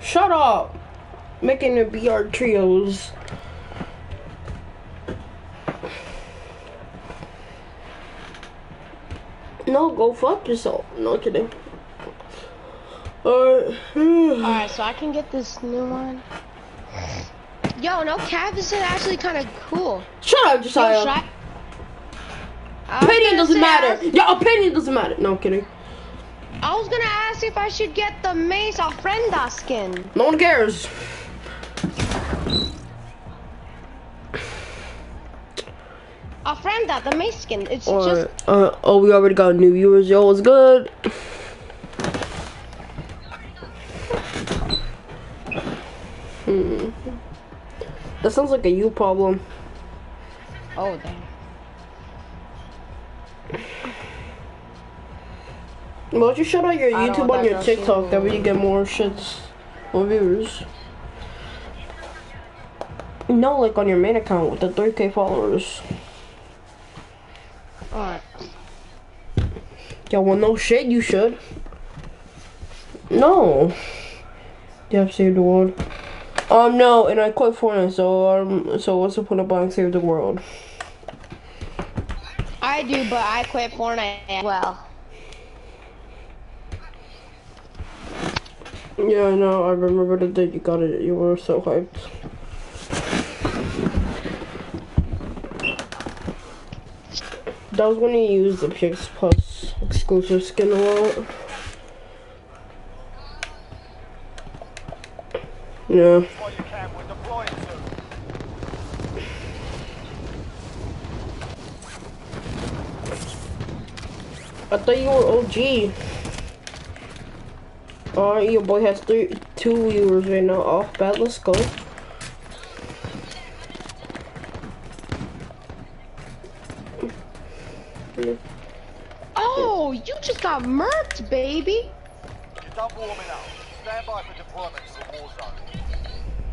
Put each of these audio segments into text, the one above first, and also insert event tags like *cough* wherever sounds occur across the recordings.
Shut up. Making the BR trios. No, go fuck yourself. No kidding. Alright. Uh, Alright, so I can get this new one. Yo, no cap, this is actually kind of cool. Shut up, Yo, Josiah. should I- opinion doesn't matter. Your opinion doesn't matter. No I'm kidding. I was gonna ask if I should get the Mace Ofrenda skin. No one cares. Ofrenda, the Mace skin. It's just. Uh, oh, we already got new viewers. Yo, what's good? Hmm. That sounds like a you problem. Oh damn. Why don't you shut out your I YouTube on your TikTok? That way you get more shits, more viewers. No, like on your main account with the 3k followers. Alright. Yo, well, no shit, you should. No. You have saved the world. Um, no, and I quit Fortnite, so, um, so what's the point of buying Save the World? I do, but I quit Fortnite as well. Yeah, I know, I remember the day you got it, you were so hyped. That was when you used the PS Plus exclusive skin a lot. Yeah. I thought you were OG. Alright, your boy has three, two viewers right now. Off bad, let's go. Oh, you just got murked, baby. You're done warming up. Stand by for deployment to the war zone.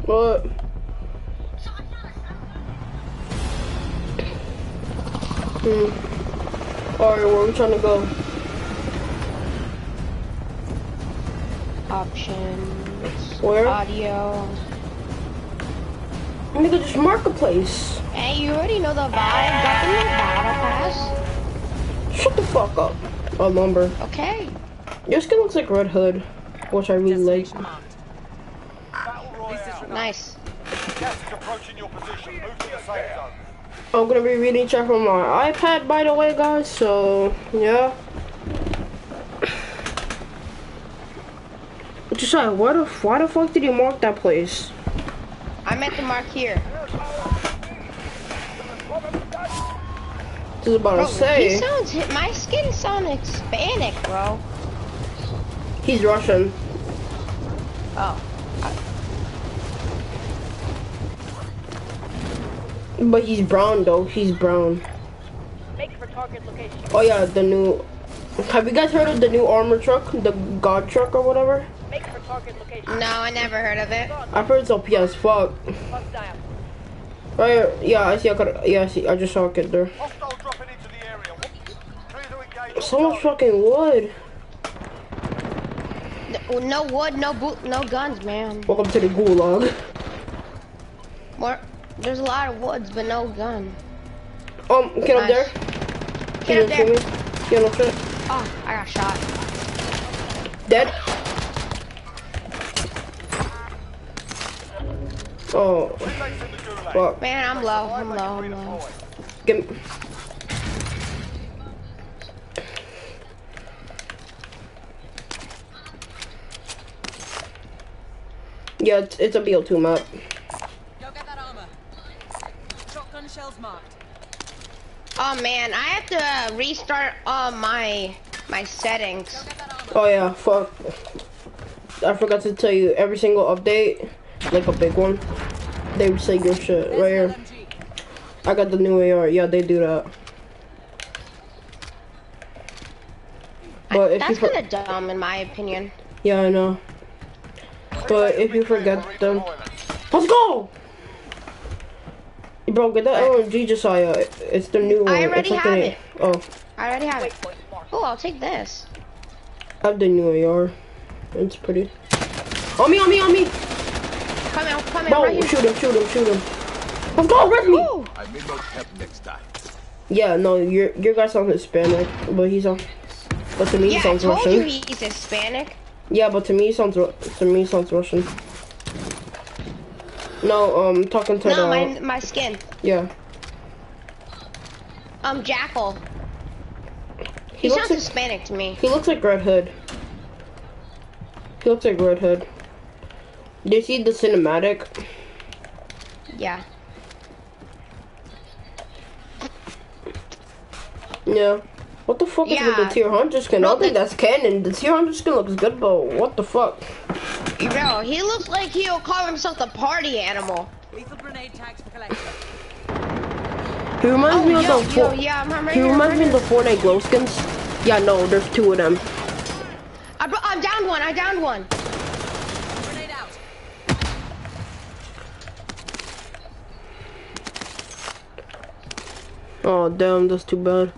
What? Hmm. Alright, where are we trying to go? Options. Where? Audio. Nigga, just marketplace. Hey, you already know the vibe. Got the new battle pass. Shut the fuck up. Oh, lumber. Okay. Your skin looks like Red Hood, which I really like. Battle Royale. Nice. Gas is approaching your position. Move to the safe zone. I'm gonna be reading chat from my iPad, by the way, guys. So yeah. Like, why the why the fuck did you mark that place? I meant to mark here. Just about Bro, to say he sounds. My skin sounds Hispanic, bro. he's Russian. Oh. But he's brown though. He's brown. Make for target location. Oh yeah, the new. Have you guys heard of the new armor truck, the God truck or whatever? No, I never heard of it. I've heard it's OP as fuck. Hostile. Right. Yeah, I see. I could. Yeah, I see. I just saw a kid there. Hostile dropping into the area. Clear. So much fucking wood. No, no wood, no boot, no guns, man. Welcome to the gulag. More. There's a lot of woods, but no gun. Um, get up there. Get up there. Me. Get up there. Oh, I got shot. Dead. Oh, Teammates in the gulag. fuck. Man, I'm low. I'm low. I'm low. Redeploy. Get me. Yeah, it's, it's a BO2 map. Go get that armor. Shotgun shells marked. Oh man, I have to uh, restart all my my settings. Get that armor. Oh yeah, fuck. I forgot to tell you, every single update, like a big one, they would say your shit right here. I got the new AR. Yeah, they do that. But if That's kind of dumb, in my opinion. yeah, I know. But if you forget them, let's go. Bro, get that LMG Josiah. It's the new one. I already it's have it. Oh, I already have it. Oh, I'll take this. I have the new AR. It's pretty. On me, on me, on me. Come out, come out, Bro, right here. shoot him, shoot him, shoot him. Let's go, res me. Ooh. I may not help next time. Yeah, no, your your guy sounds Hispanic, but he's on. But to me, he Yeah, I sounds told you he's Hispanic. Yeah, but to me, he sounds Ru- to me he sounds Russian. No, um, talking to No, the my my skin. yeah. Um, Jackal. He He, looks sounds like- Hispanic to me. He looks like Red Hood. He looks like Red Hood. Did you see the cinematic? Yeah. Yeah. What the fuck is with the tier hundred skin? I Bro, don't think that's canon. The tier hundred skin looks good, but what the fuck? Bro, he looks like he'll call himself the party animal. Lethal grenade tags for collection. He reminds Oh, me of the yo, yeah, I'm right He here, reminds right me of the Fortnite glow skins. Yeah, no, there's two of them. I, bro- I'm down one, I downed one. Oh damn, that's too bad.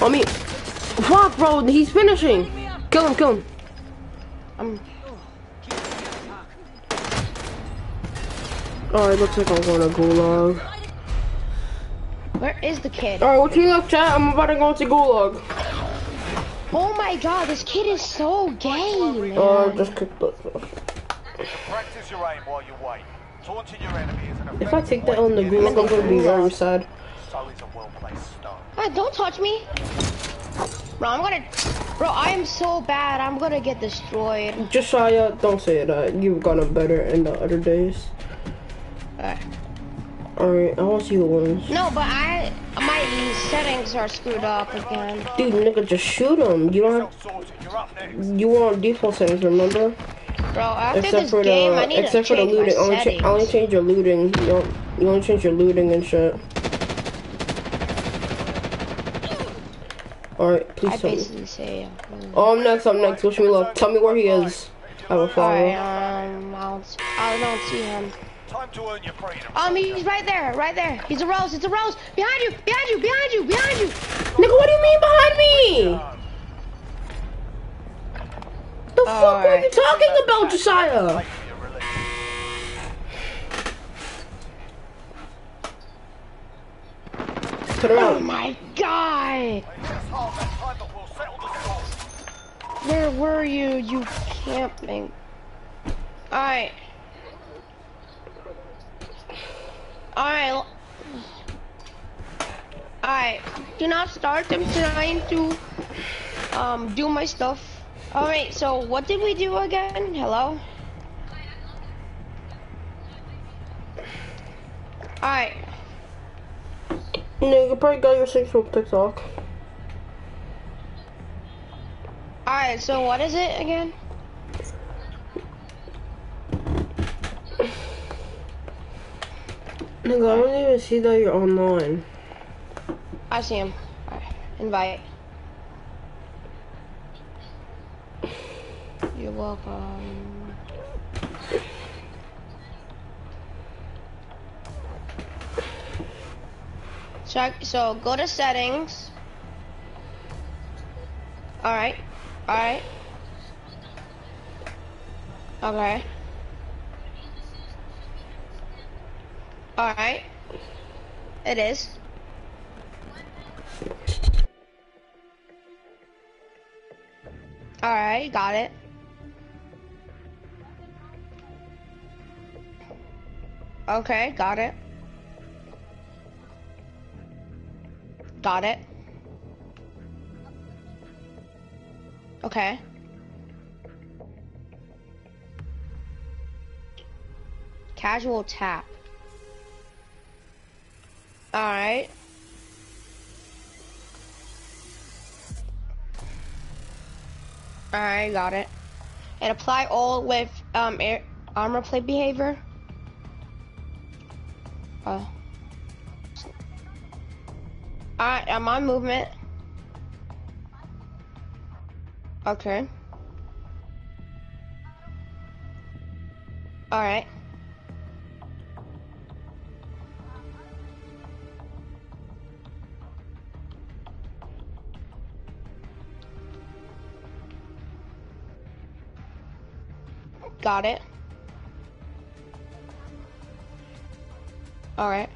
I mean, fuck, bro, he's finishing. Kill him, kill him. Um, Oh, it looks like I'm going to Gulag. where is the kid? Alright, what you look, chat? I'm about to go to Gulag. Oh my god, this kid is so gay, man. Oh, just kicked the. Practice your aim while you wait. Taunting your enemy is an If I take that on the effective I'm gonna be very sad. So is a well-placed stone. Ah, don't touch me. Bro, I'm gonna... Bro, I am so bad. I'm gonna get destroyed. Josiah, don't say that. You've gotten better in the other days. Alright. Alright, I want to see who wins. No, but I... My settings are screwed up again. Dude, nigga, just shoot him. You don't have. Sorted, you're up next. You want default settings, remember? Bro, after Except this for game, I the need except to for the looting. my Only, settings. cha- only change your looting. You don't. You only change your looting and shit. Alright, please I tell me. basically say... Oh, I'm next. I'm next. Wish me luck. Tell me where he is. I will follow. Alright, um, I'll, I don't see him. Time to earn your freedom. Um, he's right there, right there. He's a rose, it's a rose. Behind you, behind you, behind you, behind you. Nigga, what do you mean behind me? The fuck were you talking about, Josiah? Wait for your Oh around. my god. It's just half that time, but we'll settle the score. Where were you, you camping? Alright. Alright. Alright. Do not start. I'm trying to um do my stuff. Alright, so what did we do again? Hello? Alright. No, you probably got your six from TikTok. Alright, so what is it again? Nigga, I don't even see that you're online. I see him. Alright, invite. Welcome. So, so go to settings. Alright, alright. Okay. Alright. It is. Alright, got it. Okay, got it. Got it. Okay. Casual tap. Alright. Alright, got it. And apply all with um armor plate behavior. Uh, oh. Alright, I'm on movement. Okay. Alright. Got it. Alright.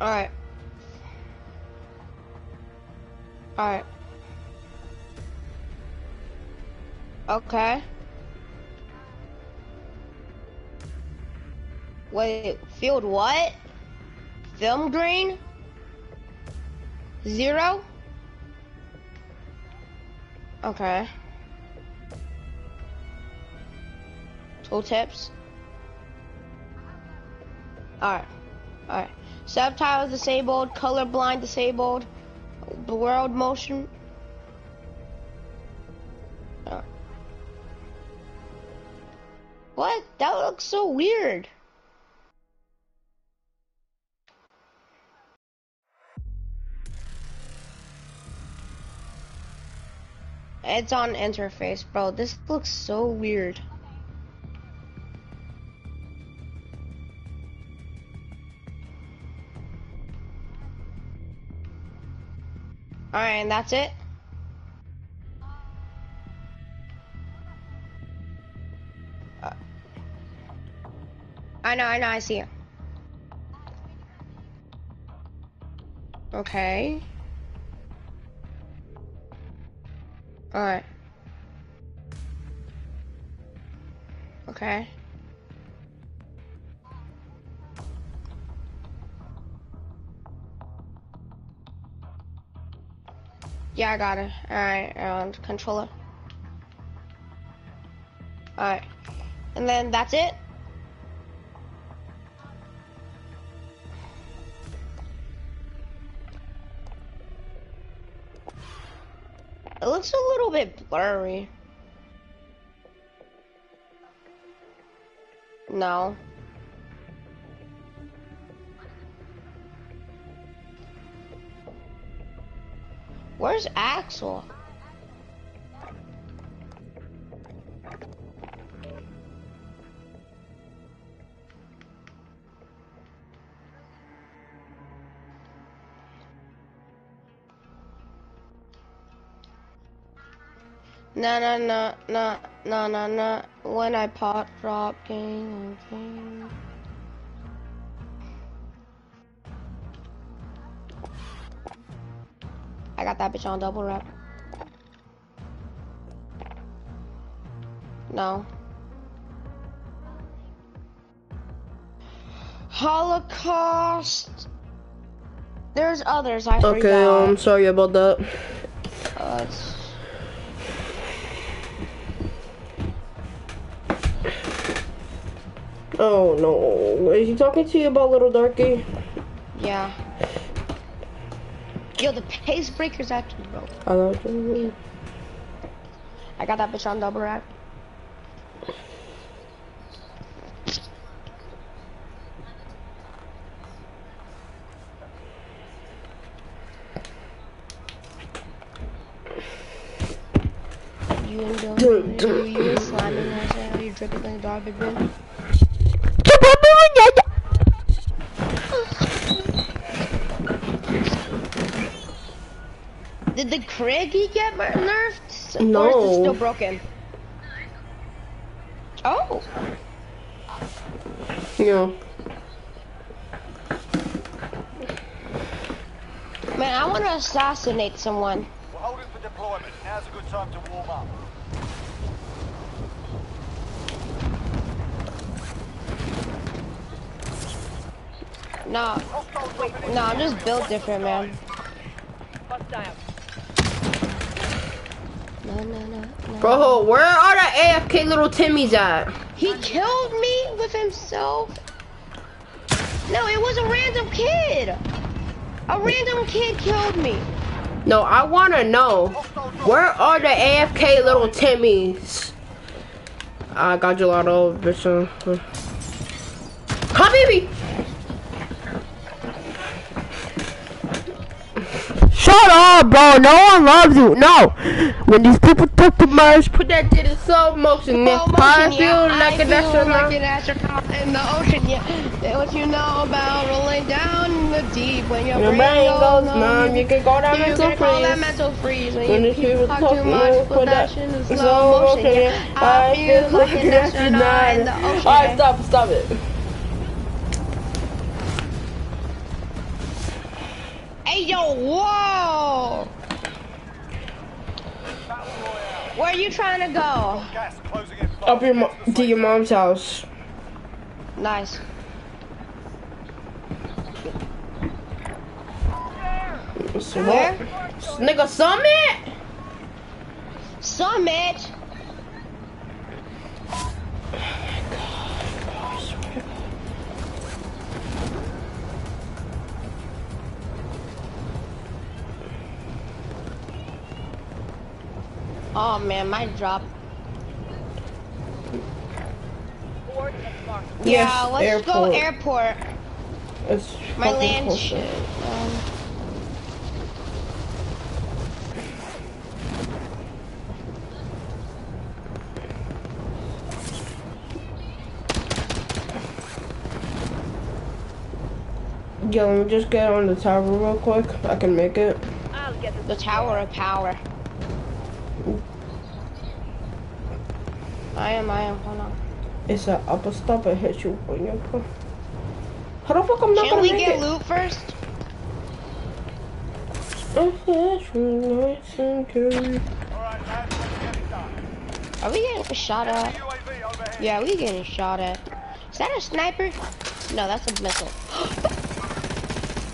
Alright. Alright. Okay. Wait, field what? Film green? Zero? Okay. Tooltips? Alright. Alright. Subtitles disabled, colorblind disabled, world motion. What? That looks so weird. It's on interface, bro. This looks so weird. Alright, and that's it? Uh, I know, I know, I see it. Okay. Alright. Okay. Yeah, I got it. Alright, and controller. Alright. And then that's it? It looks a little bit blurry. No. Where's Axel? No, no, no, no, no, no, no. When I pop drop game, game. I got that bitch on double rep. No. Holocaust. There's others. I Okay, um, sorry about that. Uh, Oh no, is he talking to you about Little Darky? yeah. Yo, the pace breaker's actually broke. I like him. I got that bitch on double rack. You and Bill, Dun, *clears throat* you, dun. you slamming us, you dripping like garbage bin. Did the Craigie get mer- nerfed? Or is it No. still broken? Oh, Yeah. man, I want to assassinate someone. We're holding for deployment. Now's a good time to warm up. Nah, Hostiles dropping in. nah, I'm just built different, man. Hostile. Bro, where are the AFK little Timmys at? He killed me with himself. No, it was a random kid. A random kid killed me. No, I wanna know. Where are the AFK little Timmys? I got gelato, bitch. Shut up, bro. No one loves you. No. When these people talk too much. Put that shit in slow motion. Slow How I motion, feel yeah. like I an feel astronaut. like an astronaut in the ocean, yeah. What you know about rolling down in the deep when your, Your brain oh, goes numb. You can go down You mental call that freeze. mental freeze when, When you the talk too much. put that shit in slow motion. motion. Yeah. I feel like an *laughs* astronaut in the ocean. Alright, stop, stop it. Yo, whoa! Where are you trying to go? Gas closing in fast. Up your mo- to your mom's house. Nice. Where? Nigga, summit? Summit. Oh man, my drop. Yes, yeah, let's go airport. airport. It's My land. Um, Yeah, let me just get on the tower real quick. I can make it. I'll get the Tower of Power. I am, I am, hold on. It's a upper stop. It hits you when you put. How the fuck I'm not Can gonna we get it? loot first? Nice and good. Alright, lads, let's get it done. Are we getting shot at? Yeah, we getting shot at. Is that a sniper? No, that's a missile.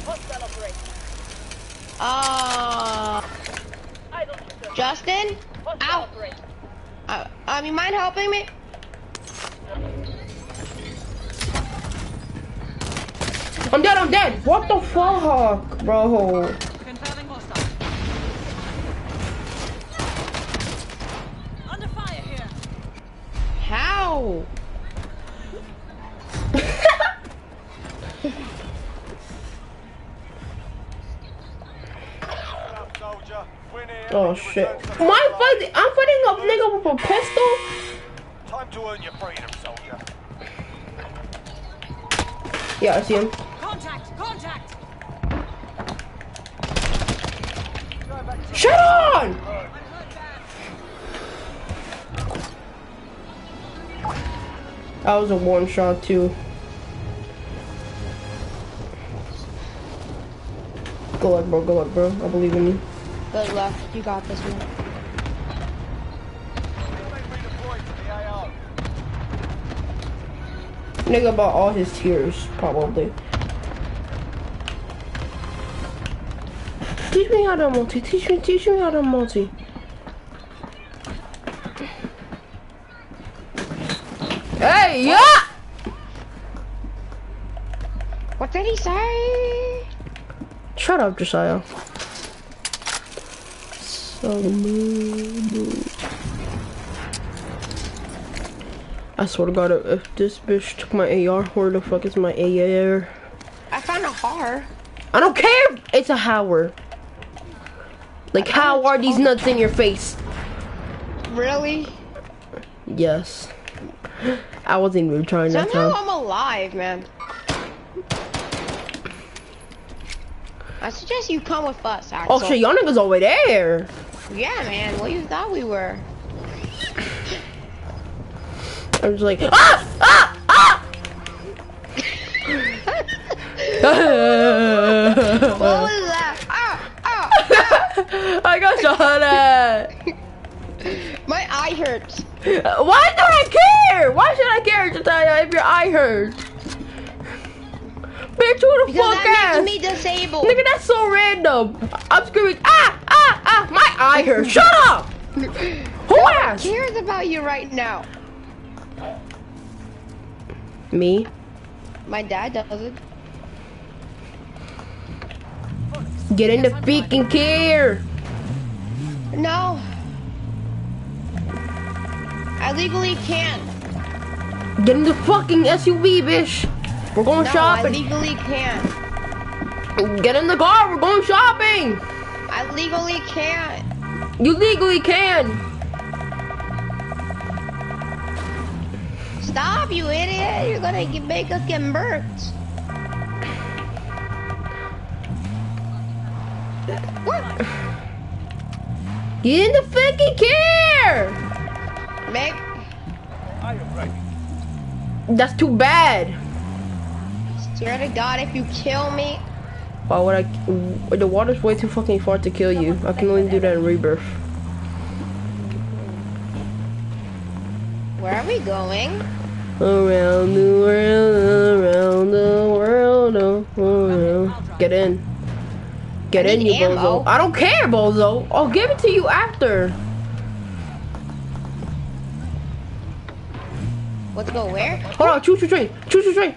operation. *gasps* Uh. Justin? Hostile Ow. operation. Uh, um, you mind helping me? I'm dead. I'm dead. What the fuck, bro? Confirming hostile. Under fire here. How? Shut up, soldier. Win here, Oh shit. return to the Am I front line. fighting? I'm fighting a nigga with a pistol. Time to earn your freedom, soldier. Yeah, I see him. Contact! Contact! Shut on! I'm hurt bad. That was a one shot too. Good luck, bro. Good luck, bro. I believe in you. Good luck. You got this one. Nigga bought all his tears, probably. Teach me how to multi. Teach me. Teach me how to multi. Hey, yeah! What did he say? Shut up, Josiah. So I swear to God, if this bitch took my AR, where the fuck is my AR? I found a har. I don't care. It's a Howard. Like, how are these nuts in your face? Really? Yes. I wasn't even trying that Somehow time. I'm alive, man. I suggest you come with us, Axel. Oh shit, y'all niggas over there. Yeah, man. What you thought we were? I was like, ah, ah, ah. What was that? Ah, *laughs* ah, I got shot at. my eye hurts. Why do I care? Why should I care, Josiah, if your eye hurts? Bitch, who the Because fuck that ass? makes me disabled. Nigga, that's so random. I'm screaming, ah, ah, ah, my eye hurts. Shut up. *laughs* Who asked? cares about you right now? Me. My dad does it. Get in the freaking care. No. I legally can't. Get in the fucking SUV, bitch. We're going No, I legally can't. Get in the car. We're going shopping. I legally can't. You legally can. Stop, you idiot! You're gonna get, make us get burnt. What? Get in the fucking car! Ready. That's too bad. swear to God, if you kill me, Why would I? The water's way too fucking far to kill you. I can only do that in rebirth. where are we going? Around the world, around the world, oh, around. Get in. Get in, you ammo. bozo. I don't care, bozo. I'll give it to you after. Let's go where? Hold on, choo choo train, choo choo train,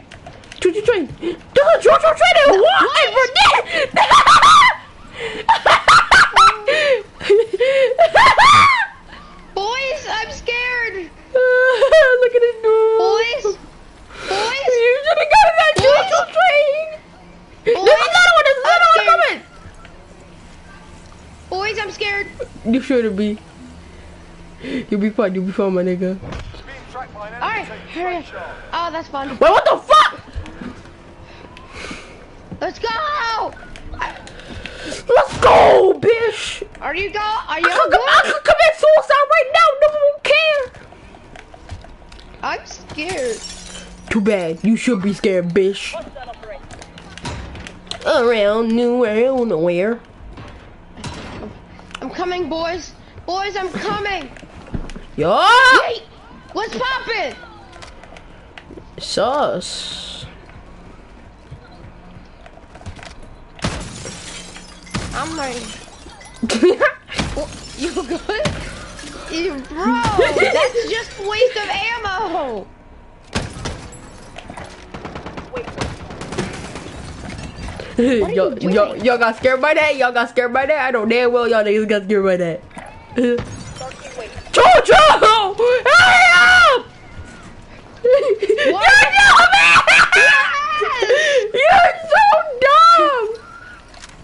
choo choo train. There's a choo choo train in Hawaii for *laughs* Boys, I'm scared. Look at this dude. Boys, boys, You should have got in that choo choo train. There's another one. There's another one coming. boys, I'm scared. You shouldn't be. You'll be fine. You'll be fine, my nigga. Being tracked by an All right, enemy hurry up. Oh, that's fun. Wait, what the fuck? Let's go. Let's go, bitch. Are you go? Are you I could, I good? could commit suicide right now. No one will care. I'm scared. Too bad. You should be scared, bitch. Around new around nowhere. I'm coming, boys. Boys, I'm coming. Yo, Wait, what's poppin'? sus. I'm ready. *laughs* You good? You, bro, that's just a waste of ammo. Y'all, y'all, y'all got scared by that? Y'all got scared by that? I know damn well y'all niggas got scared by that. Jojo! Hurry up! You're dumb! You're so dumb!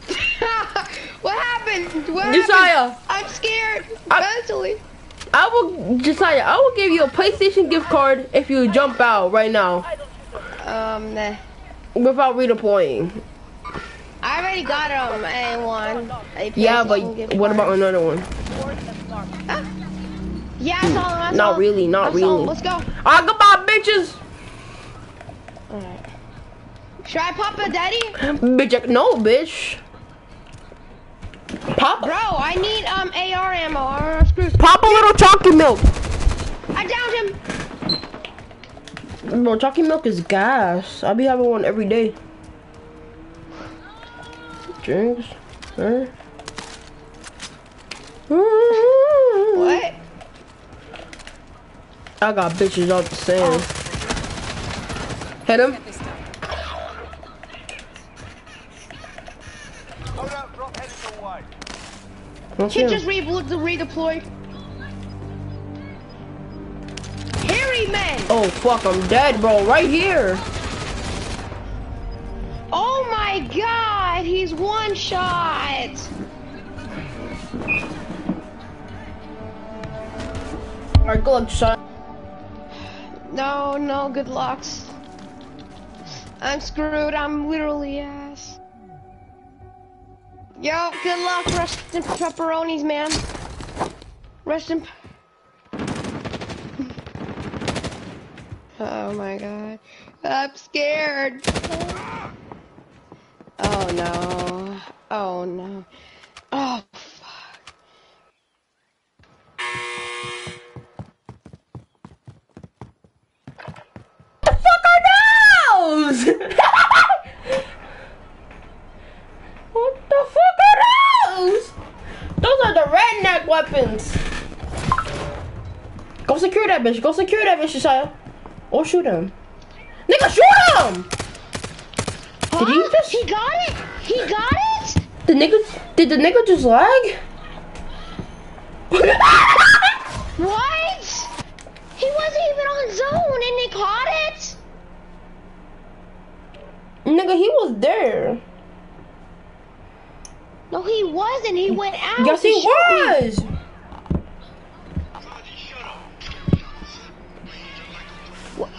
*laughs* what happened? What Josiah, happened? I'm scared I- mentally. I will, Josiah, I will give you a PlayStation gift card if you jump out right now Um, nah. without redeploying. I already got um a one. A Yeah, but what about another one? Yeah, I saw him. Not really, not I saw him. really. Let's go. I Ah, goodbye, bitches! Alright. Should I pop a daddy? Bitch, no, bitch. Pop, Bro, I need um AR ammo. Uh, screw. pop a little chocolate milk. I downed him. Bro, chocolate milk is gas. I'll be having one every day. Drinks. Huh? What? I got bitches off the sand. Hit him. This time. Hold out, drop heading your way. Don't see just re redeployed. Harry man. Oh fuck, I'm dead, bro. Right here. Oh my god, he's shot. Alright, good luck, shot. No, no, good lucks. I'm screwed. I'm literally ass. Yo, good luck. Rest in pepperonis, man. Rest in. Oh my god. I'm scared. Oh no. Oh no. Oh fuck. the fuck are those? what the fuck are those? Those are the redneck weapons. Go secure that bitch. Go secure that bitch, Josiah. Or shoot him. Nigga, shoot him! Did he just- He got it? He got it? The nigga, did the nigga just lag? What? He wasn't even on zone and they caught it? nigga, he was there. No, he wasn't. He went out. Yes, he shoot me. was.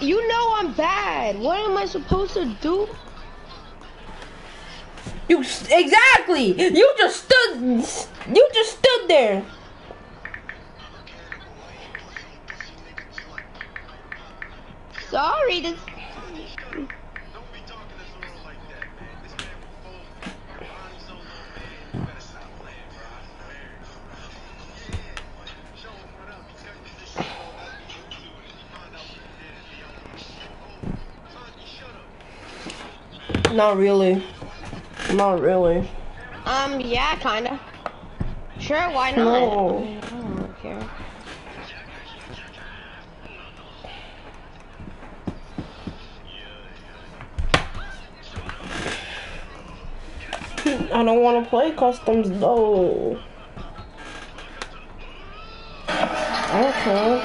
You know I'm bad. What am I supposed to do? You exactly. You just stood. You just stood there. Sorry, this. Not really. Not really. Um, yeah, kinda. Sure, why not? No. I don't care. *laughs* I don't want to play customs though. Okay.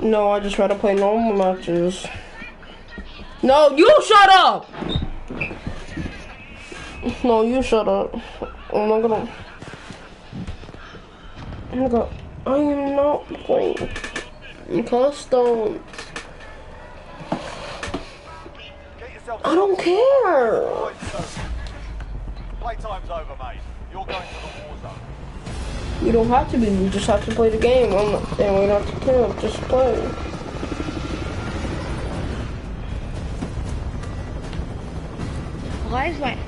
No, I just try to play normal matches. No, you shut up! No, you shut up. I'm not gonna. I'm gonna. I am not playing customs. I don't care. Playtime's over, mate. You're going to the war zone. You don't have to be. You just have to play the game. I'm not saying we don't have to kill. Just play. Why is my...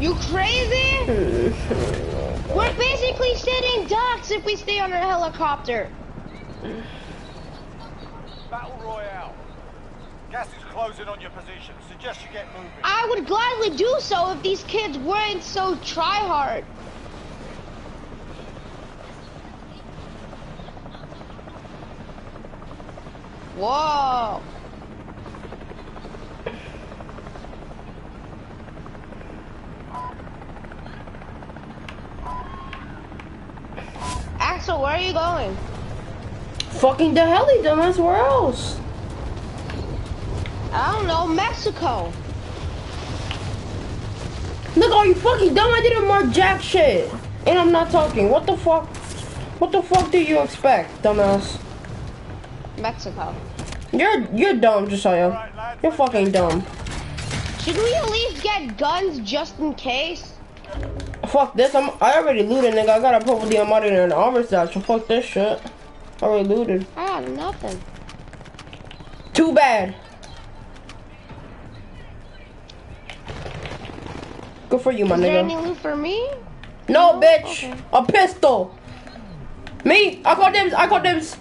You crazy? *laughs* We're basically sitting ducks if we stay on a helicopter. Battle Royale. Gas is closing on your position. Suggest you get moving. I would gladly do so if these kids weren't so try-hard. Whoa. Axel, where are you going? Fucking the heli, dumbass. Where else? I don't know, Mexico. Look, are you fucking dumb? I didn't mark jack shit. And I'm not talking. What the fuck? What the fuck do you expect, dumbass? Mexico. You're you're dumb, Josiah. Right, You're fucking dumb. Should we at least get guns just in case? Fuck this. I'm I already looted, nigga. I got a purple Diamatti and an armor so fuck this shit. I already looted. I got nothing. Too bad. Good for you, my Is there nigga. any loot for me? No, No? bitch. Okay. A pistol. Me? I call dibs. I call dibs.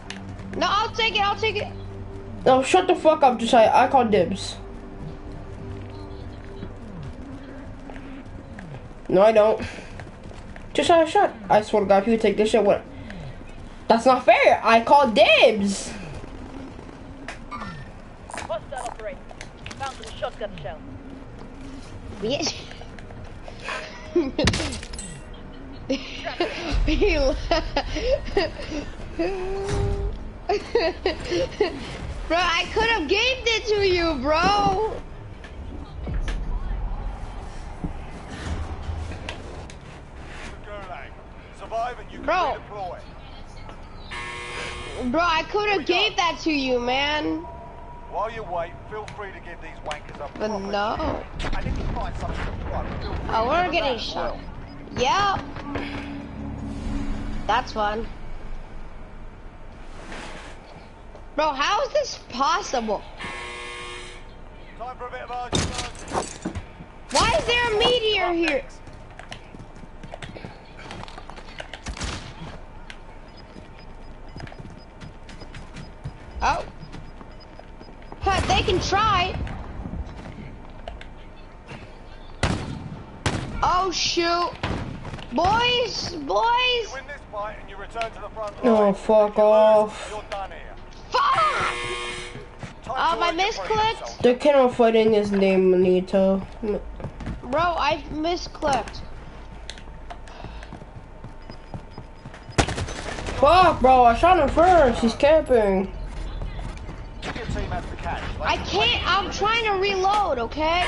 No, I'll take it. I'll take it. No, shut the fuck up, Josiah. I call dibs. No, I don't. Josiah, shut. I swear to God, if you take this shit, what? That's not fair. I call dibs. Hostile operator. Found some shotgun shells. Yes. He la- bro, I could have gave it to you, bro. The Gulag. Survive and you can Bro. Bro, I could have gave that to you, man. While you wait, feel free to give these wankers a But no. And if you find something to Oh, we're getting shot. well. Yep. That's fun. Bro, how is this possible? Time for a bit of Argentine. Why is there a meteor here? Oh. Huh, they can try. Oh shoot. Boys, boys. Win this fight and you return to the front Oh, fuck If you lose, off. Um, to I misclicked. The kid I'm fighting is named Manito. Bro, I misclicked. Fuck, bro. I shot him first. He's camping. soldier. Your team has the cash. I can't, I'm trying to reload, okay?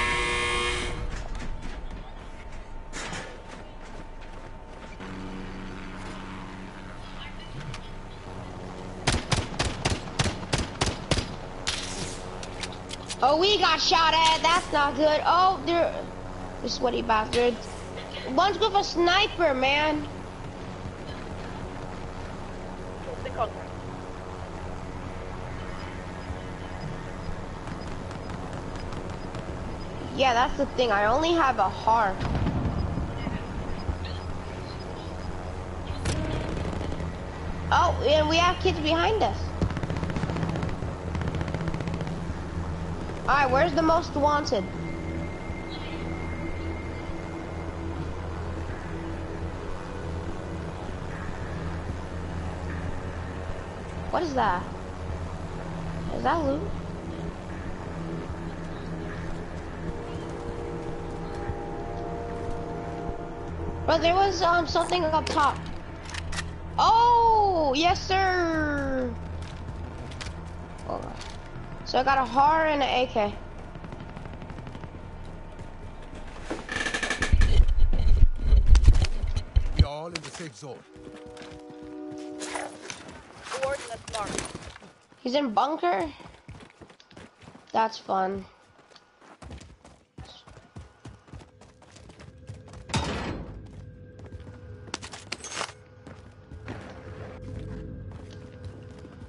Oh, we got shot at. That's not good. Oh, there. The sweaty bastards. One's with a sniper, man. Yeah, that's the thing. I only have a heart. Oh, and we have kids behind us. Alright, where's the most wanted? What is that? Is that loot? But there was um something up top. Oh, yes sir. Hold on. So I got a HAR and an AK. We are all in the safe zone. Coordinates marked. He's in bunker. That's fun.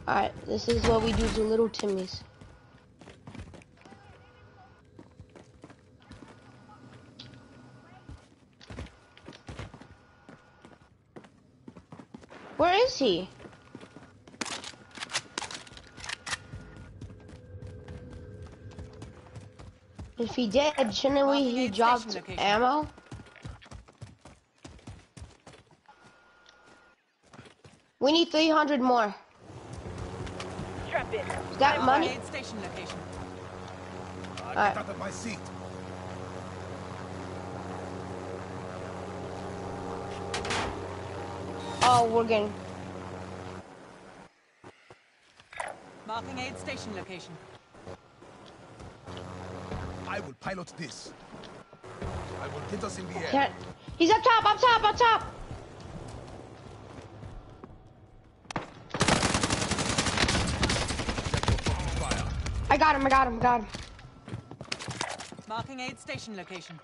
Alright, this is what we do to little Timmys. Where is? If he did, shouldn't we Marking he dropped ammo? We need 300 more. Strap in. Is that money? station location. I Alright. get out of my seat. Oh, we're getting. Marking aid station location. I will pilot this. I will get us in the air. Can't. He's up top, up top, up top. Check your fucking fire. I got him, I got him, got him. Marking aid station location.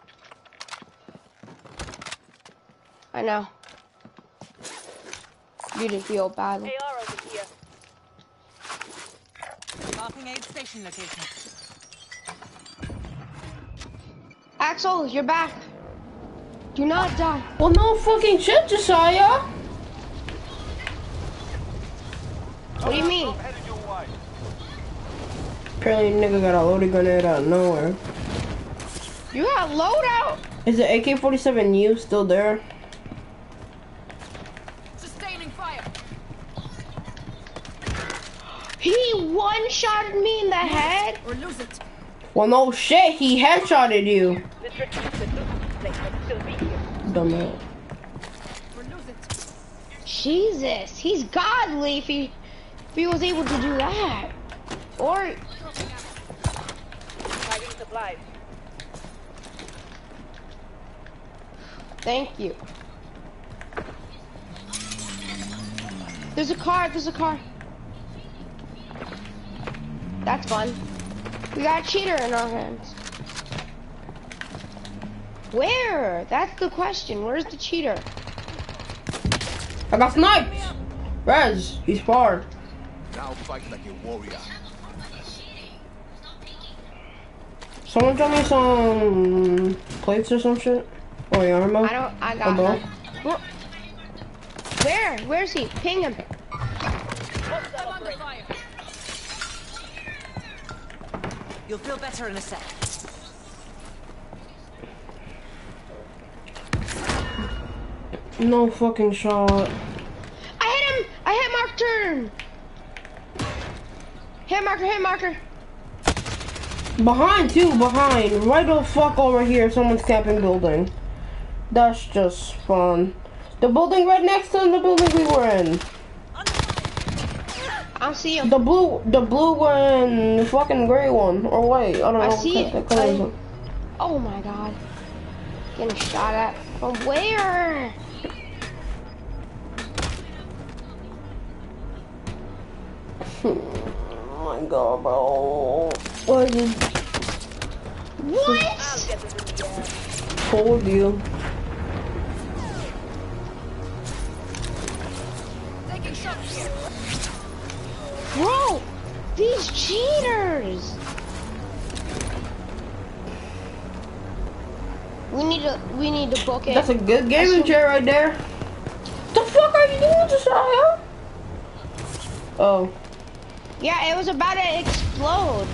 I know. You didn't feel bad. AR over here. Marking station location. Axel, you're back. Do not die. Well, no fucking shit, Josiah. What do you mean? I'm headed your way. Apparently, nigga got a loaded grenade out of nowhere. You got a loadout. Is the AK-47 U still there? Sustaining fire. He one-shotted me in the head. Or lose it. Well, no shit, he headshotted you. Dumbass. Jesus, he's godly if he if he was able to do that. Or thank you. There's a car. There's a car. That's fun. We got a cheater in our hands. Where? That's the question. Where's the cheater? I got sniped. Rez, he's far. Now fight like a warrior. Someone drop me some plates or some shit. Or your ammo. I don't. I got. Hello? Where? Where? Where's he? Ping him. You'll feel better in a sec. No fucking shot. I hit him. I hit Mark Turn. Hit marker. Hit marker. Behind too, behind. Right the fuck over here, someone's camping building. That's just fun. The building right next to the building we were in. I see him. The blue, the blue and the fucking gray one. Or white. I don't know. I what see it. I-. Oh my god. Getting shot at. From where? Oh *laughs* my god, bro. What? What? Get them in the air. Told you. Bro, these cheaters. We need to we need to book it. That's a good gaming chair right there. The fuck are you doing, Josiah? Oh, yeah, it was about to explode.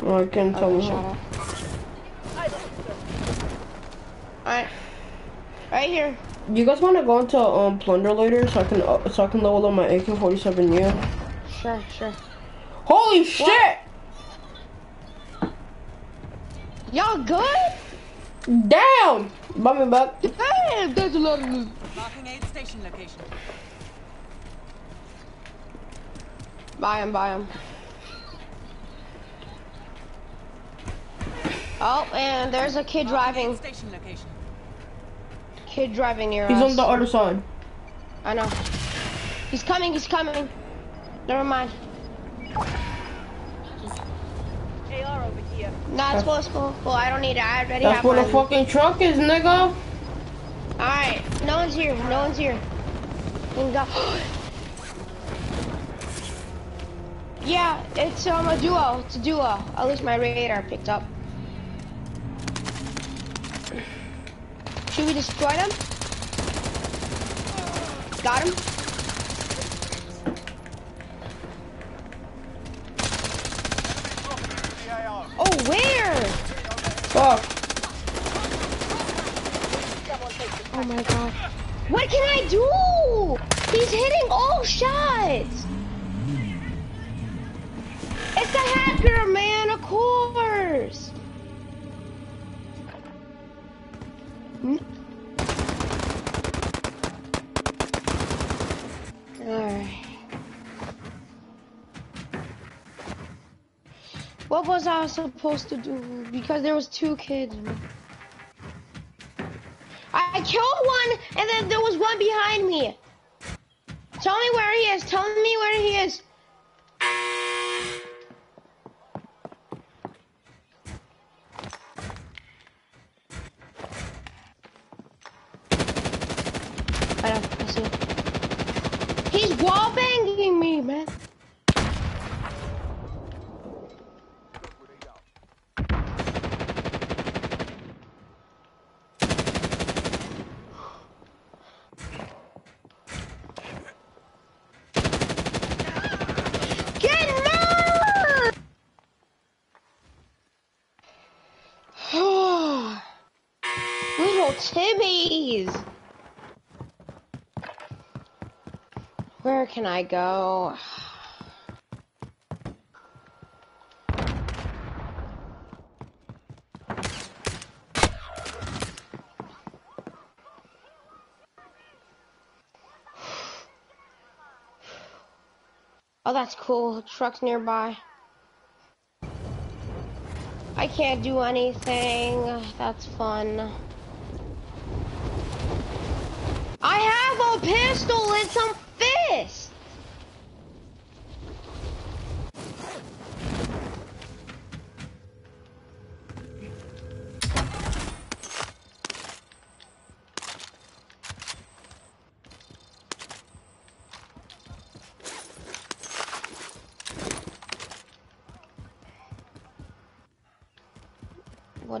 well, I can't tell Okay, me. shut how. up. I don't know. Alright. Right here. You guys want to go into um plunder later so I can uh, so I can level up my AK-47? Yeah. Sure, sure. Holy shit! Y'all good? Damn! Buy me back. Damn, that's a lot of loot. Marking aid station location. Buy him, buy him. Oh, and there's a kid Marking driving. aid station location. Kid driving near He's us. on the other side. I know. He's coming, he's coming. Never mind. AR over here. Not supposed Well, I don't need it. I already That's have where the fucking truck is, nigga. Alright, no one's here. No one's here. We can go. *gasps* yeah, it's um a duo. It's a duo. At least my radar picked up. Should we destroy them? Got him. Oh, where? Fuck. Oh my god. What can I do? He's hitting all shots. Supposed to do? Because there was two kids. I killed one, and then there was one behind me. Tell me where he is. Tell me where he is. I know. I see. him. He's wall banging me, man. Get murdered! Little Timmies! Where can I go? Oh, that's cool. Truck's nearby. I can't do anything. That's fun. I have a pistol and some fists.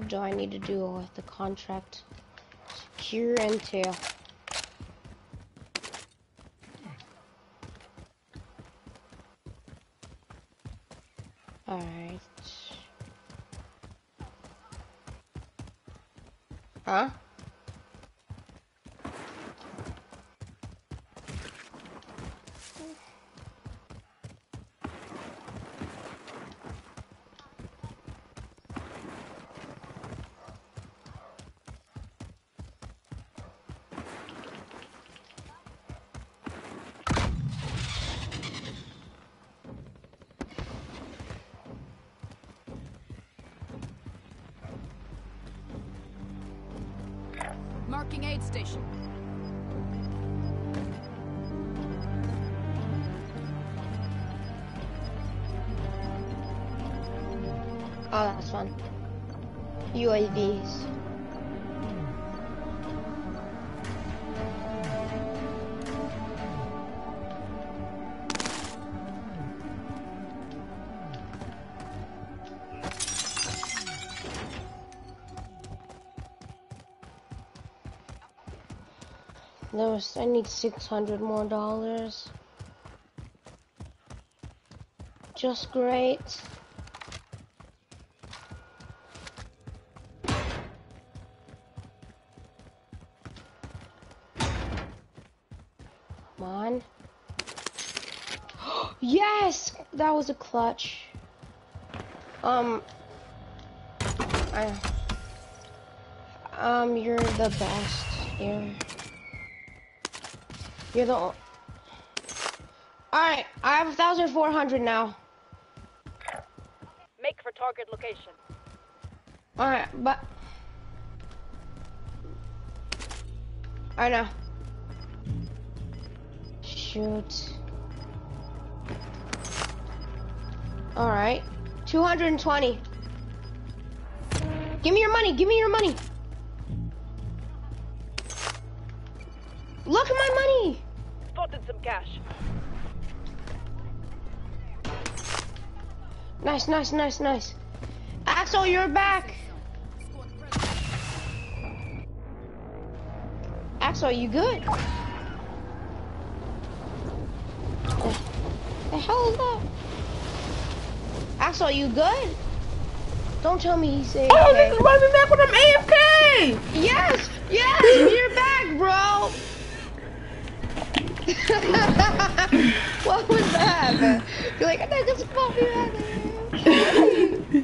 Do I need to do with the contract? Secure intel. Alright. Huh? Aid station. Ah, on. UAVs. I need 600 more dollars. Just great. Come on. *gasps* yes! That was a clutch. Um. I. Um, you're the best. You're. You're the. Alright, I have 1,400 now. Make for target location. Alright, but. I know. Shoot. Alright. 220. Give me your money, give me your money. Nice, nice, nice, nice. Axel, you're back. Axel, you good? The, hell is that? Axel, you good? Don't tell me he's saying Oh, is why we back with them AFK! Yes, yes, *laughs* you're back, bro. *laughs* what was that? You're like, I just called me back. I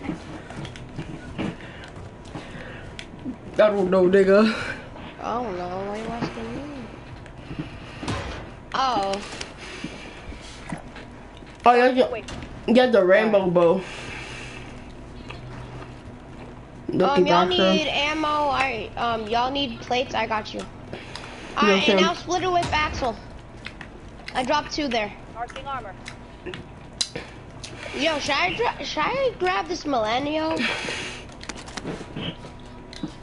don't know, nigga. I don't know. Why you asking me? Oh, Oh, yeah, yeah. Wait, Get the rainbow bow. Lucky um, y'all need ammo. I um, y'all need plates. I got you. Yeah, Alright, and now split it with Axel. I dropped two there. marking armor. Yo, should I should I grab this Millennial?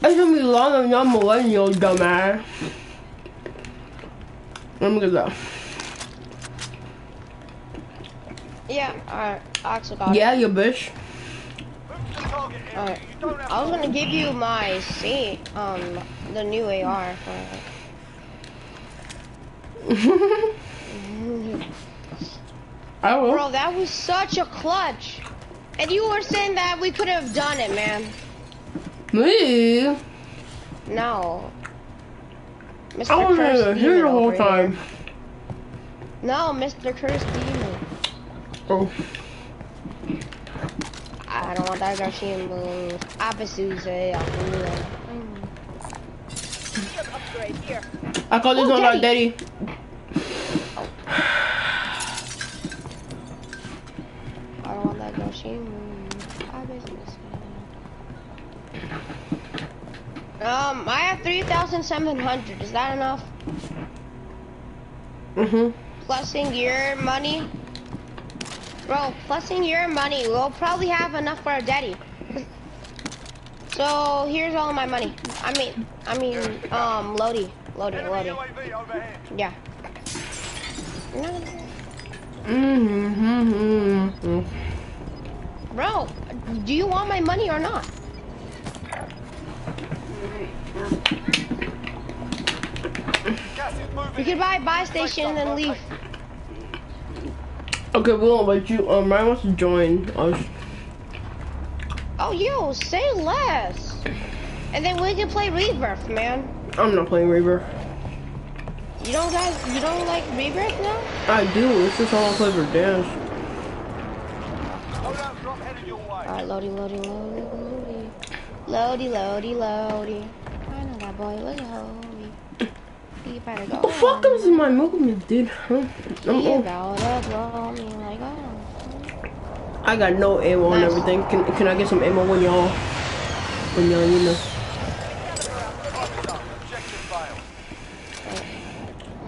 It's gonna be longer than your millennial, dumbass. Let me get that. Yeah. Alright, Axel got it. Yeah, you bitch. Move to the target area. Alright. You don't have I was gonna give you my C, um, the new AR for *laughs* I will. Bro, that was such a clutch. And you were saying that we could have done it, man. Me? No. Mr. I was Cursed in here the whole over here. time. No, Mr. Cursed Demon. Oh. I don't want that Garcia move. Abasuze, Abula. Shield upgrade here. I call this Oh, one like Daddy. daddy. Oh. Don't want that Garcia move. Abasuze. Um, I have 3,700. Is that enough? Mm-hmm. Plusing your money. Bro, plusing your money, we'll probably have enough for our daddy. So here's all my money. I mean, I mean, um, Lodi, Lodi, Lodi. UAV overhead. Yeah. Mm-hmm. Bro, do you want my money or not? We could buy a buy station and then leave. Okay, we won't let you. Um, Ryan wants to join us. Oh, yo, say less. And then we can play Rebirth, man. I'm not playing Reaver. You don't guys, you don't like Rebirth now? I do. It's just all I play for dance. Loadout drop headed your way. Alright, Lodi, Lodi, Lodi, Lodi. Lodi, Lodi, Lodi. I know that boy was holy. You better go. Oh, fuck is in my movement, dude. Huh? I'm, You gotta blow me like oh. I got no ammo and everything. Can Can I get some ammo when y'all when y'all you know?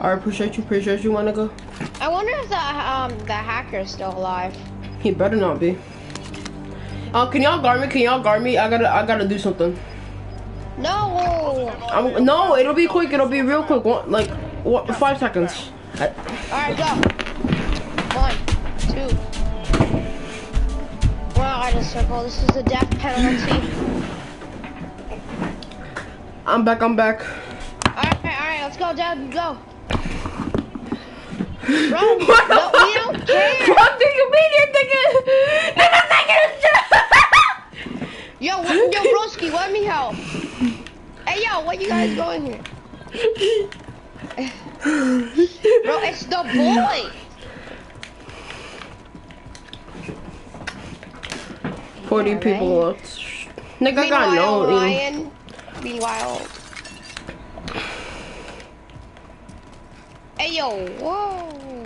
I appreciate you. Appreciate you. Wanna go? I wonder if the um the hacker's still alive. He better not be. Uh, can y'all guard me? Can y'all guard me? I gotta, I gotta do something. No. I'm, no, it'll be quick. It'll be real quick. One, like, what, five seconds. I, All right, go. One, two. We're out of circle. This is a death penalty. I'm back. I'm back. All right, all right. Let's go, Dad. Go. Bro, What the no, we don't care. What do you mean you're thinking? Nigga thinking Yo, what, yo, broski, let me help. Hey, yo, what you guys going here? Bro, it's the boy. Forty Alright. people left. Nigga, I got Meanwhile, no. Ryan. Meanwhile. Hey, yo, whoa.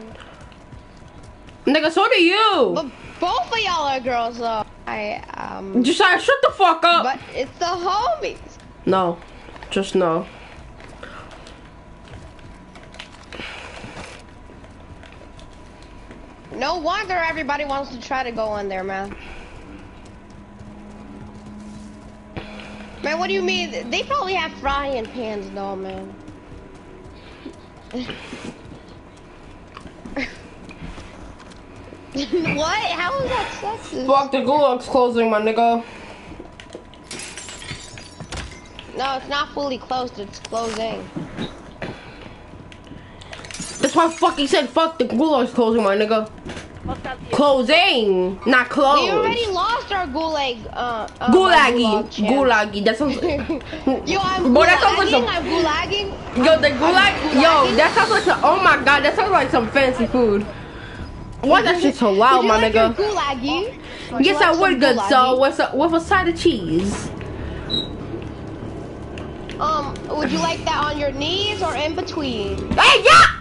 Nigga, so do you. But both of y'all are girls, though. I, um, Just uh, shut the fuck up. but it's the homies. no, just no. No wonder everybody wants to try to go in there, man. Man, what do you mean? They probably have frying pans, though, man. *laughs* what? How is that sexist? Fuck the gulag's closing, my nigga. No, it's not fully closed. It's closing. That's why I fucking said fuck the gulag's closing, my nigga. Closing, not close. We already lost our gulag. Uh, uh, Gulagi, gulag gulagi. That sounds. *laughs* Yo, I'm Boy, that sounds like some- I'm gulagging. Yo, the gulag. Yo, that sounds like some. Oh my god, that sounds like some fancy food. Why that shit so loud, my like nigga? gulagi? Yes, I would, good gulagi? so with a, with a side of cheese. Um, would you like that on your knees or in between? Hey, yeah!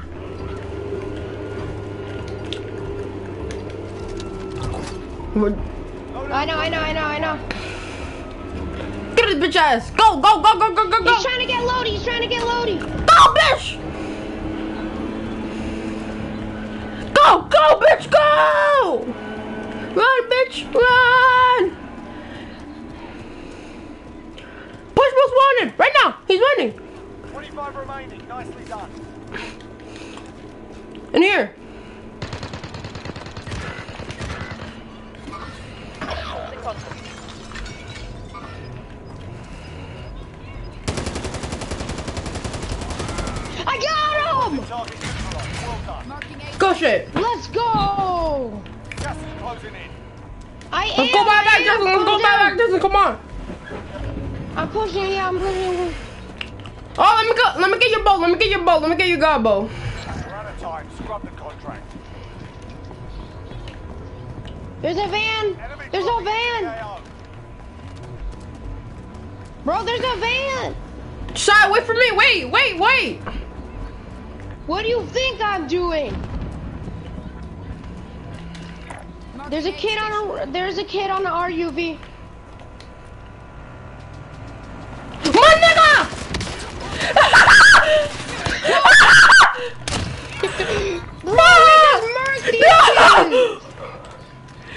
We're- I know, I know, I know, I know. Get this bitch ass! Go, go, go, go, go, go, go! He's trying to get loaded. He's trying to get loaded. Go, bitch! Go, go, bitch, go! Run, bitch, run! Push most wanted, right now. He's running. 25 remaining. Nicely done. In here. Contact. I got him. Target neutralized. Well done. Go shit. Eh? Let's go. Gas is closing in. I am. Let's go back, I back, am, Justin. Let's go back, back, Justin. Come on. I'm pushing. Yeah, I'm pushing. Oh, let me go. Let me get your bow. Let me get your bow. Let me get your god bow. We're out of time. There's a van. Enemy There's a van. Bro, there's a van. Shy, wait for me. Wait, wait, wait. What do you think I'm doing? There's a kid on a there's a kid on the RUV. My nigga! *laughs* Bro.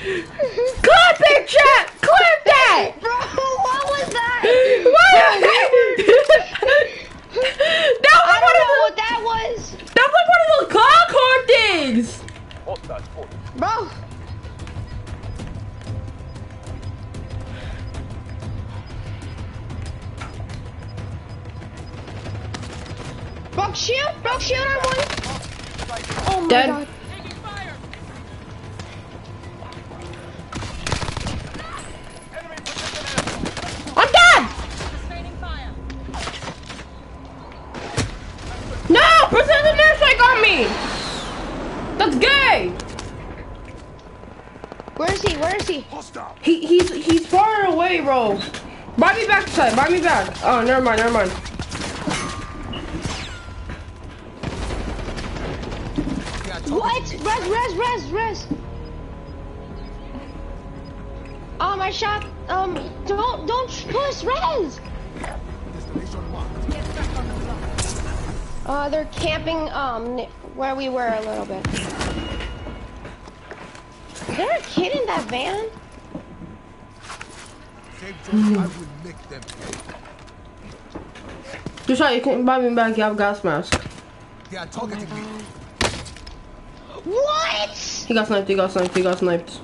Clip it, chat! Clip that! *laughs* Bro, what was that? What? *laughs* that was I one don't of know the, what that was. that was one of those Concord things! Hostile spotted. Bro. Broke shield, broke shield on one. Oh my Dead. god. No! Precision airstrike on me! That's gay! Where is he? Where is he? He, he's he's far away, bro. Buy me back, side. Buy me back. Oh, never mind, never mind. What? Res, res, res, res. Um, I shot. Um, don't, don't push res. Destination Uh, they're camping. Um, where we were a little bit. Is there a kid in that van? Save Jones, I will make them pay. Just like you can buy me back, you have a gas mask. They are targeting me. What? He got sniped, he got sniped, he got sniped.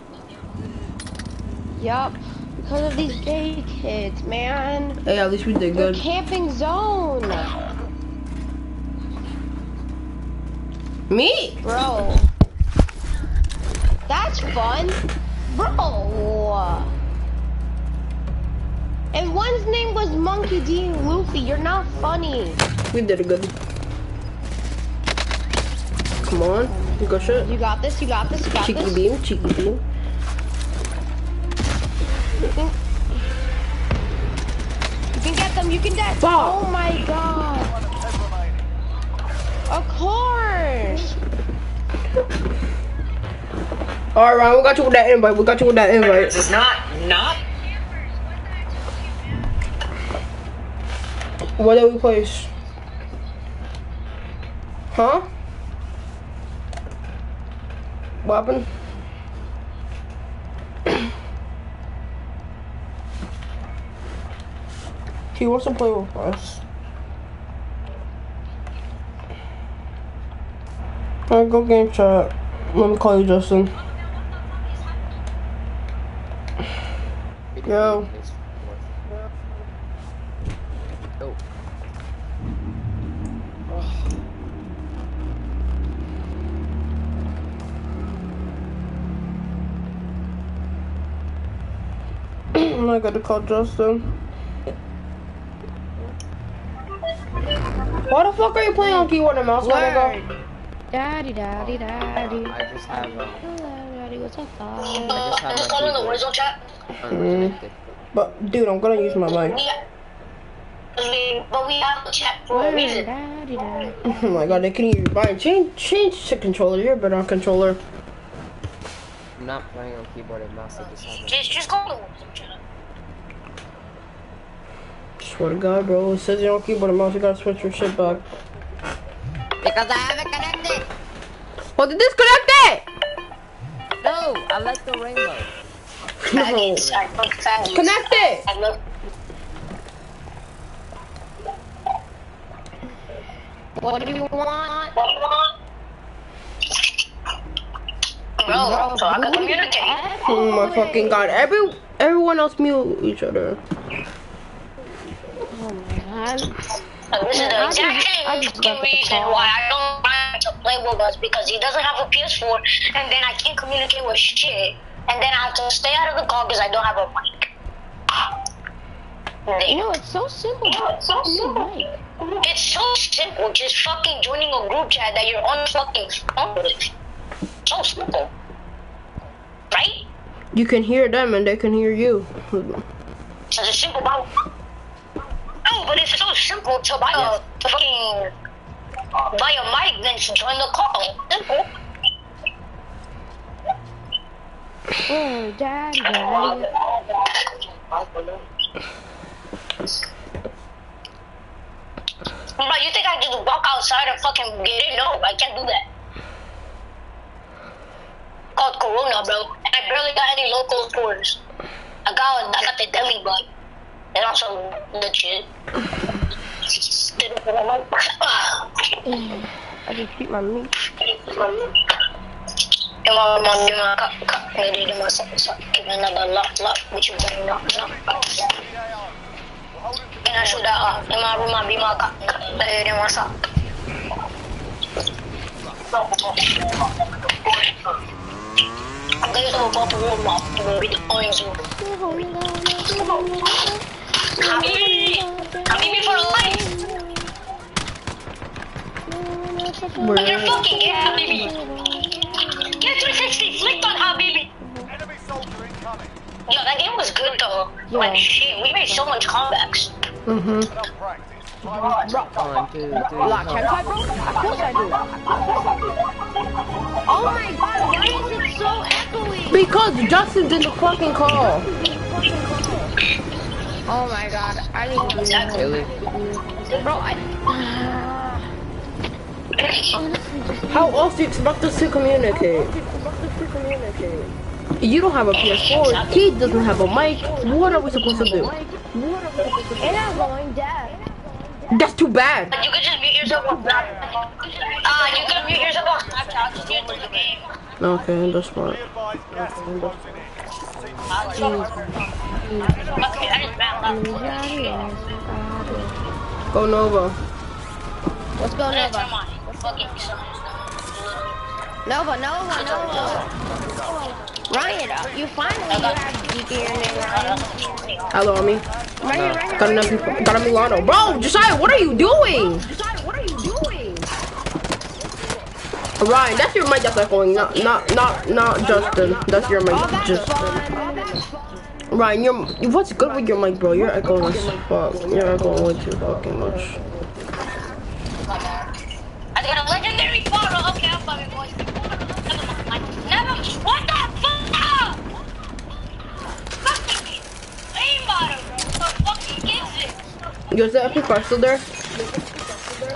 Yup. Because of these gay kids, man. Hey, at least we did They're good. camping zone. Me? Bro. That's fun. Bro. And one's name was Monkey D. Luffy. You're not funny. We did it good. Come on, good shit. You got this. You got this. You got Cheeky this. beam, cheeky beam. You can, you can get them. You can get. Fuck. Oh my god. Of Alright, Ryan, we got you with that invite. We got you with that invite. It's not not What did we place? Huh? What happened? *clears throat* he wants to play with us. Alright, go game chat. Let me call you Justin. Yo. Oh. *clears throat* I gotta call Justin. Why the fuck are you playing on keyboard and mouse, my nigga? Daddy, daddy, daddy. I just have um, Hello, daddy. What's up, I dog? just have my Call in the keyboard Warzone chat. unconnected. But dude, I'm gonna use my mic. Yeah. I mean, but we have a chat for a reason. Daddy, daddy. *laughs* Oh my god, they can hear you. Brian, change change to controller. You're better on controller. I'm not playing on keyboard and mouse. I just have my Just, just go in the Warzone chat. Swear to God, bro. It says you're on keyboard and mouse. You gotta switch your shit back. because I have it connected. Oh, they disconnect it! No, I like the rainbow. No. I fuck faggots. Connect it! I love. What do you want? What do you want? Bro, so I can communicate. Oh my fucking god. Every everyone else mute each other. Oh my god. This is the exact just- I just same reason why I don't want to play with us because he doesn't have a PS4 and then I can't communicate with shit and then I have to stay out of the call because I don't have a mic. You know, it's so simple. It's so simple. It's so simple. Just fucking joining a group chat that you're on fucking phone with. So simple. Right? You can hear them and they can hear you. So it's simple about. No, but it's so simple to buy a fucking buy a mic then join the call. Simple. Oh, daddy, daddy. But you think I just walk outside and fucking get it? No, I can't do that. Called Corona, bro. I barely got any local stores. I got I got the deli, but and also legit. Aduh, si mami. Emang mau dimakan, kak. Jadi dimasak. Gimana balak, lak. Dicoba, lak, lak. Ini sudah. Ah, Emang rumah dimakan, kak. Jadi dimasak. Aku kayak mau papa, mama. Mau oh, yang semua. Sa mga rumah with orange. Habibi! Habibi for life! But you're fucking gay, Habibi! Get 360 flicked on Habibi! Enemy soldier incoming. Yo, that game was good though. Yeah. Like shit, we made so much comebacks. Mm-hmm. Enough practice. Time to One, two, three, Lock, four. can I, bro? Of course I do. Oh my god, why is it so echoey? Because Justin's in the fucking call. Oh my god, I didn't do that. Really? Bro, I... How else do you expect us to communicate? You don't have a PS4. He doesn't have a mic. What are we supposed to do? And I'm going deaf. That's too bad. But you could just mute yourself on Snapchat. Uh, you could mute yourself on Snapchat. Just do it through the game. Okay, that's smart. Okay, I just ran left. Go Nova. Let's go, Nova. mine. Fucking son. Nova, Nova, Nova. Ryan, you finally have DK in name, Ryan. Hello, Ami. Right here, right here. Got enough people. Got a Milano. Bro, Josiah, what are you doing? Josiah, what are you doing? Ryan, that's your mic that's echoing, not not not not Justin. That's your mic, Oh, Justin. fun. Oh, that's fun. Ryan, you're what's good with your mic, bro? You're echoing as fuck. You're echoing way too fucking much. I got a legendary photo. Okay, I'm fucking going. Never. Never. What the fuck? Fucking aimbot, bro. The fucking gets it. Yo, is that epic car still there?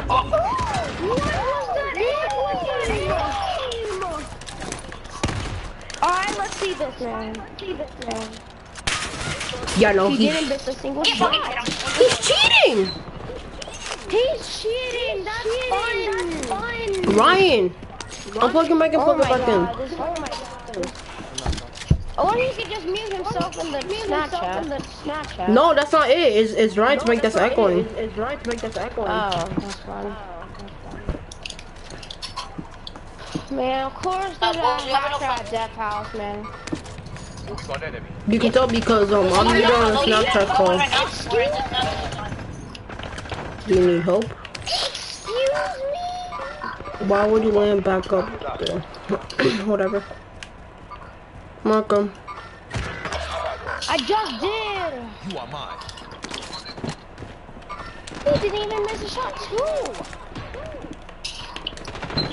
What? Alright, let's see this man. See this man. Yeah, no, He he, didn't miss a single shot. he's cheating. He's cheating. That's fun. That's fun. Ryan, unplug your mic and Oh plug back in. Oh my god. Or he could just mute himself in the Snapchat. Snapchat. No, that's not it. It's, it's Ryan to make that's echoing. It's Ryan to make that's echoing. Oh, that's fun. Man, of course Uh, there's a well, you hacker at Death House, man. Got enemy. You can tell because um I'm muted on a Snapchat call. Do you need help? Excuse me? Why would you land back up there? *coughs* Whatever. Markham. I just did. You are mine. He didn't even miss a shot, too.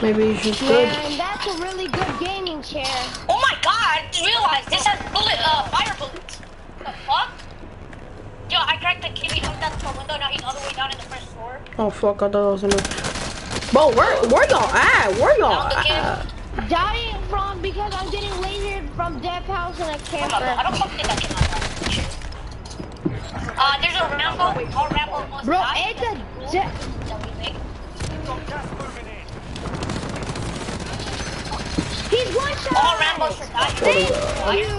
Maybe you should good. Man, that's a really good gaming chair. Oh my god, I just realized this has bullet, uh, fire bullets. The fuck? Yo, I cracked the kid, he jumped out the window, now he's all the way down in the first floor. Oh fuck, I thought I was in there. Bro, where where y'all at? Where y'all Found the at? Dying from because I'm getting lasered from Death House and a I'm not, I camper. don't fucking think I can. Uh, there's a Rambo, all Rambo must Bro, die. it's a de- That we make. Got gas moving in. He's one shot. All Rambos should die. Thank you.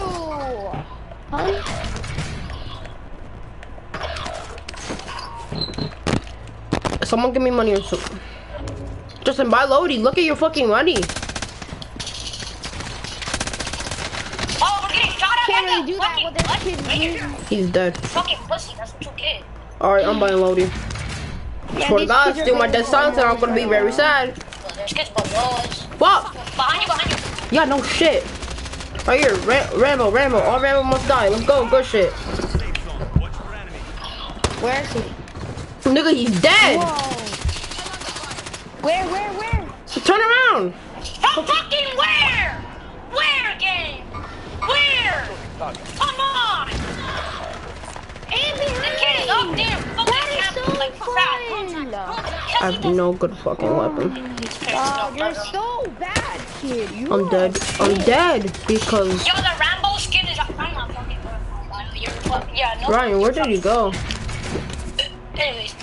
Huh? Someone give me money or something. Justin, buy Lodi. Look at your fucking money. Oh, we're getting shot at Can't really the do that with this what? kid's Right here. music. He's dead. Fucking pussy, that's what you get. Alright, I'm buying Lodi. Yeah, Swear to these God, kids steal my getting dead silence and I'm gonna be very sad. Well, there's kids below us. Fuck! Behind you, behind you. Yeah, no shit. Right here, Ram Rambo, Rambo. All Rambo must die. Let's go, good shit. Where is he? Nigga, he's dead. Whoa. Where, where, where? Turn around. From fucking where? Where, game? Where? Come on! And The kid is up there. That is so like fun. I have no good fucking weapon. Oh, you're so bad, kid. You I'm are dead. I'm dead because Yo, the Rambo skin is. I'm not fucking. You're fuck. Yeah, no. Ryan, where did you go? Anyways.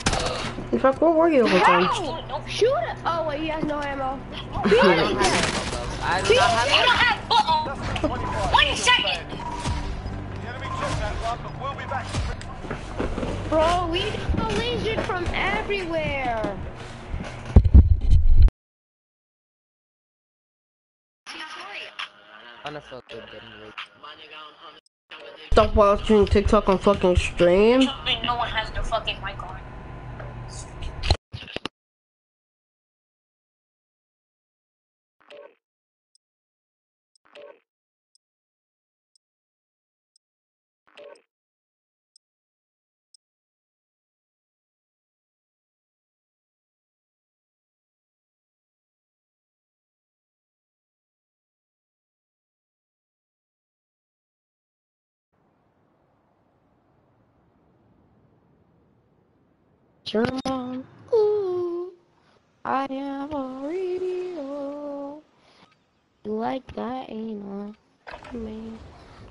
In fact, where were you the whole time? How? No. Shoot it. Oh, wait, he has no ammo. *laughs* I do not have You don't have. Uh oh. One second. The enemy took that one, but we'll be back. Bro, we got lasered from everywhere. I don't feel good getting raped. Stop watching TikTok on fucking stream. No one has their fucking mic on. German, ooh, I am a radio. You like that, ain't I? Man.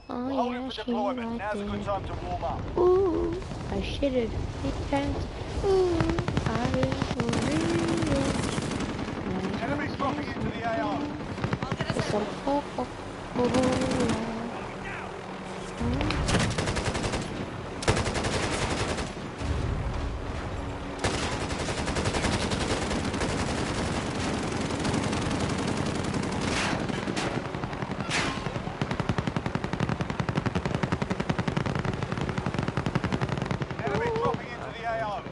for deployment. Now's a good time to warm up. Ooh, I shitted my pants. Ooh, I Enemies dropping into the. Some cocoa. Enemies dropping into the AO.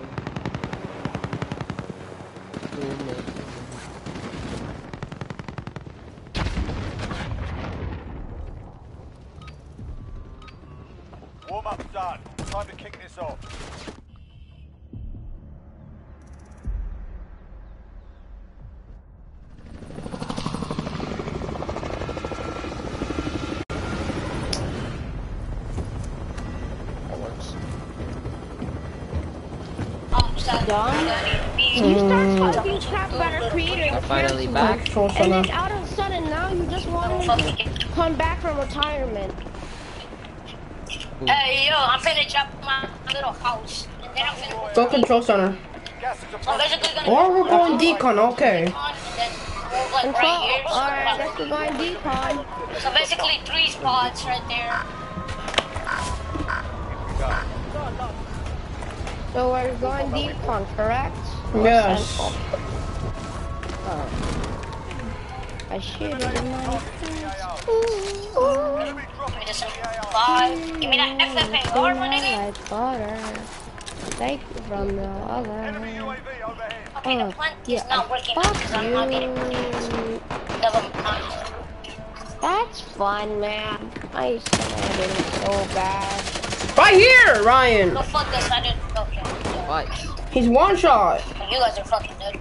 Warm up's done. Time to kick this off. That works. You start hmm. talking crap about our creator. I'm finally back. Control And center. then out of a sudden now you just want to come back from retirement. Hey, yo, I'm finna drop my little house. And then I'm finna. Go control center. Gas is I'm approaching. Or we're going decon, okay. And like right. So, Alright, let's go going decon. so basically three spots right there. So we're going decon, correct? Yes. Oh. I shitted in my pants. Enemy Give me this into five. Give me that FFAR, my nigga. Like butter. Take from the Enemy other. UAV overhead. Oh, okay, the Oh, plant is yeah. not working because I'm not getting You. That's fun, man. I used to have it so bad. Right here, Ryan. No, fuck this. I didn't. Okay. What? He's one shot. You guys are fucking good.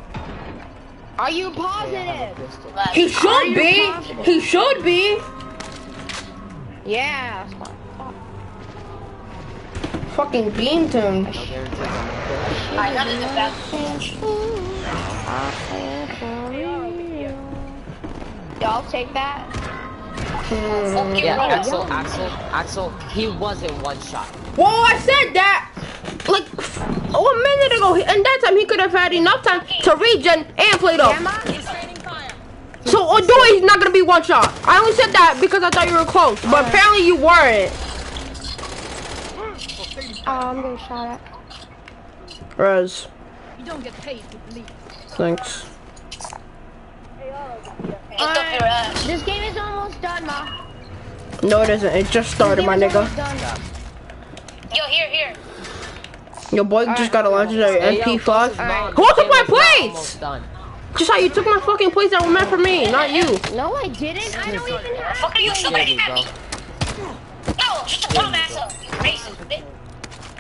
Are you Yeah, I have a positive? pistol. Like, He should be. He should be. Yeah. that's fine. Fucking beamed him. I'm gonna Alright, now there's a back. Y'all take that? Fuck kill. you, Yeah. Axel, Axel, Axel, he wasn't one shot. Whoa, I said that like oh, a minute ago, and that time he could have had enough time to regen and play up. Am I? Restraining fire. So although he's not gonna be one shot, I only said that because I thought you were close, but apparently you weren't. Oh, I'm getting shot at. Rez, You don't get paid to bleed. thanks. Lift up. Oh, this game is almost done, ma. No, it isn't. It just started, my This game is nigga. done. Yo, here, here. Your boy just got a legendary Hey, MP5. Closest Who took my plates? Just how you took my fucking plates that were meant for me, not you. No, I didn't. I don't even have. Fuck are you shooting at me? No, shut your dumb ass up. You racist bitch.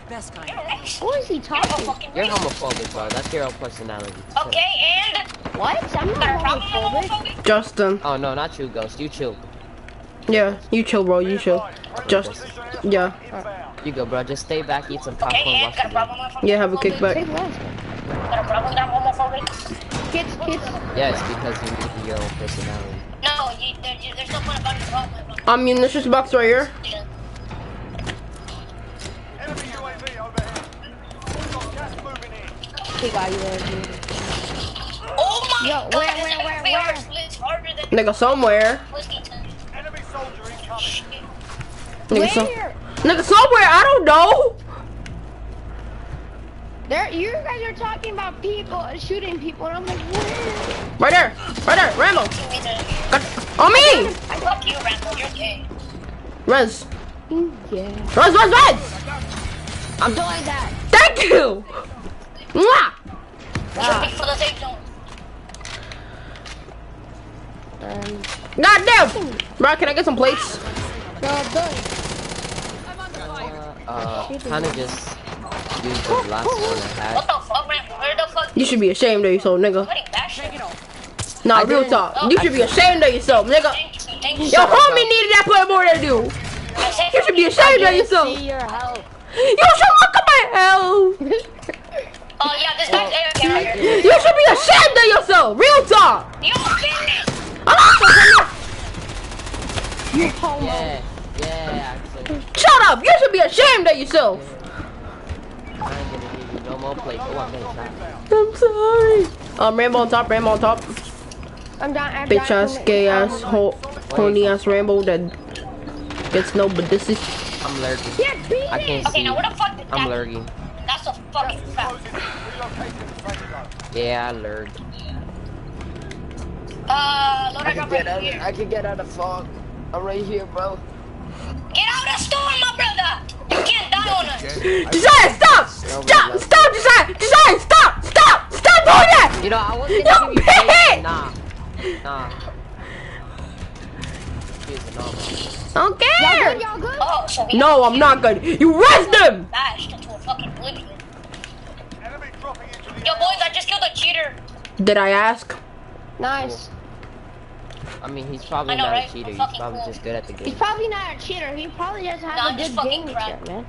Best kind. You're racist. Who is he You're talking? fucking You're homophobic, bro. That's your own personality. Okay, and What? I'm not homophobic. homophobic? Justin. Oh no, not you, Ghost. You chill. Yeah, you chill, bro. You chill. Just, yeah. You go, bro. Just stay back, eat some Okay, popcorn, watch got a the game. problem homophobic? Yeah, have a kickback. less. Got a problem that I'm homophobic? Kids, kids. Yeah, it's because you need your own personality. No, you, there, you, there's no point about your problem. Ammunition box right here. Enemy UAV overhead. Got gas moving in. He got you there, dude. Oh my Yo, god, where, this where, where, FFAR where? harder than Nigga, somewhere. Enemy soldier incoming. Nigga, so, Where? Nigga, somewhere. I don't know. There, you guys are talking about people shooting people, and I'm like, where? Right there. Right there. Rambo. Give me the- Got, on me. Fuck you, Rambo, you're gay. Rez. Yeah. Rez, Rez, Rez. I'm doing that. Thank you. Mwah. Jumping for the safe zone. Um, Goddamn. Bro, can I get some plates? no, I'm done. I'm under fire. Uh, kind of just used the last one I had. What the fuck, Rambo? Where the fuck? You should be ashamed of yourself, nigga. Somebody bash it. Nah, I real didn't- talk. You should be ashamed of yourself, nigga. Thank you, thank you. Your homie needed that play more than you. You should be ashamed of yourself. See your health. You should look at my health. *laughs* Oh yeah, this guy's AFK right here. You should be ashamed of yourself. Real talk. You bitch! Ah! You homo. Yeah, yeah, actually. Shut up! You should be ashamed of yourself. I ain't gonna give you no more plates. Oh, I'm getting. I'm sorry. Um, Rambo on top, Rambo on top. I'm down. I'm Bitch down ass, gay ass, ho horny ass Rambo that gets no but this is I'm lurking. Yeah, beat I can't Okay, see. now where the fuck did I'm that? lurking. That's a fucking fact. Closing. Relocating the safe zone. Yeah, I lurked. Uh, load it up right here. I can get out of fog. I'm right here, bro. Get out of the storm, my brother. You can't die on us. Again, Josiah, stop! Stop! Stop, Josiah! Josiah, stop! Stop! Stop doing that! You know, I was Yo, you bitch! Nah. Nah. Here's an armor. I don't care! Y'all good? Oh, so No, I'm not good. You rest him! bashed into a fucking oblivion. Enemy dropping into the Yo, boys, I just killed a cheater. Did I ask? Nice. I mean, he's probably know, not right? a cheater. He's probably cool. just good at the game. He's probably not a cheater. He probably just has Nah, a I'm good game crap. check, man.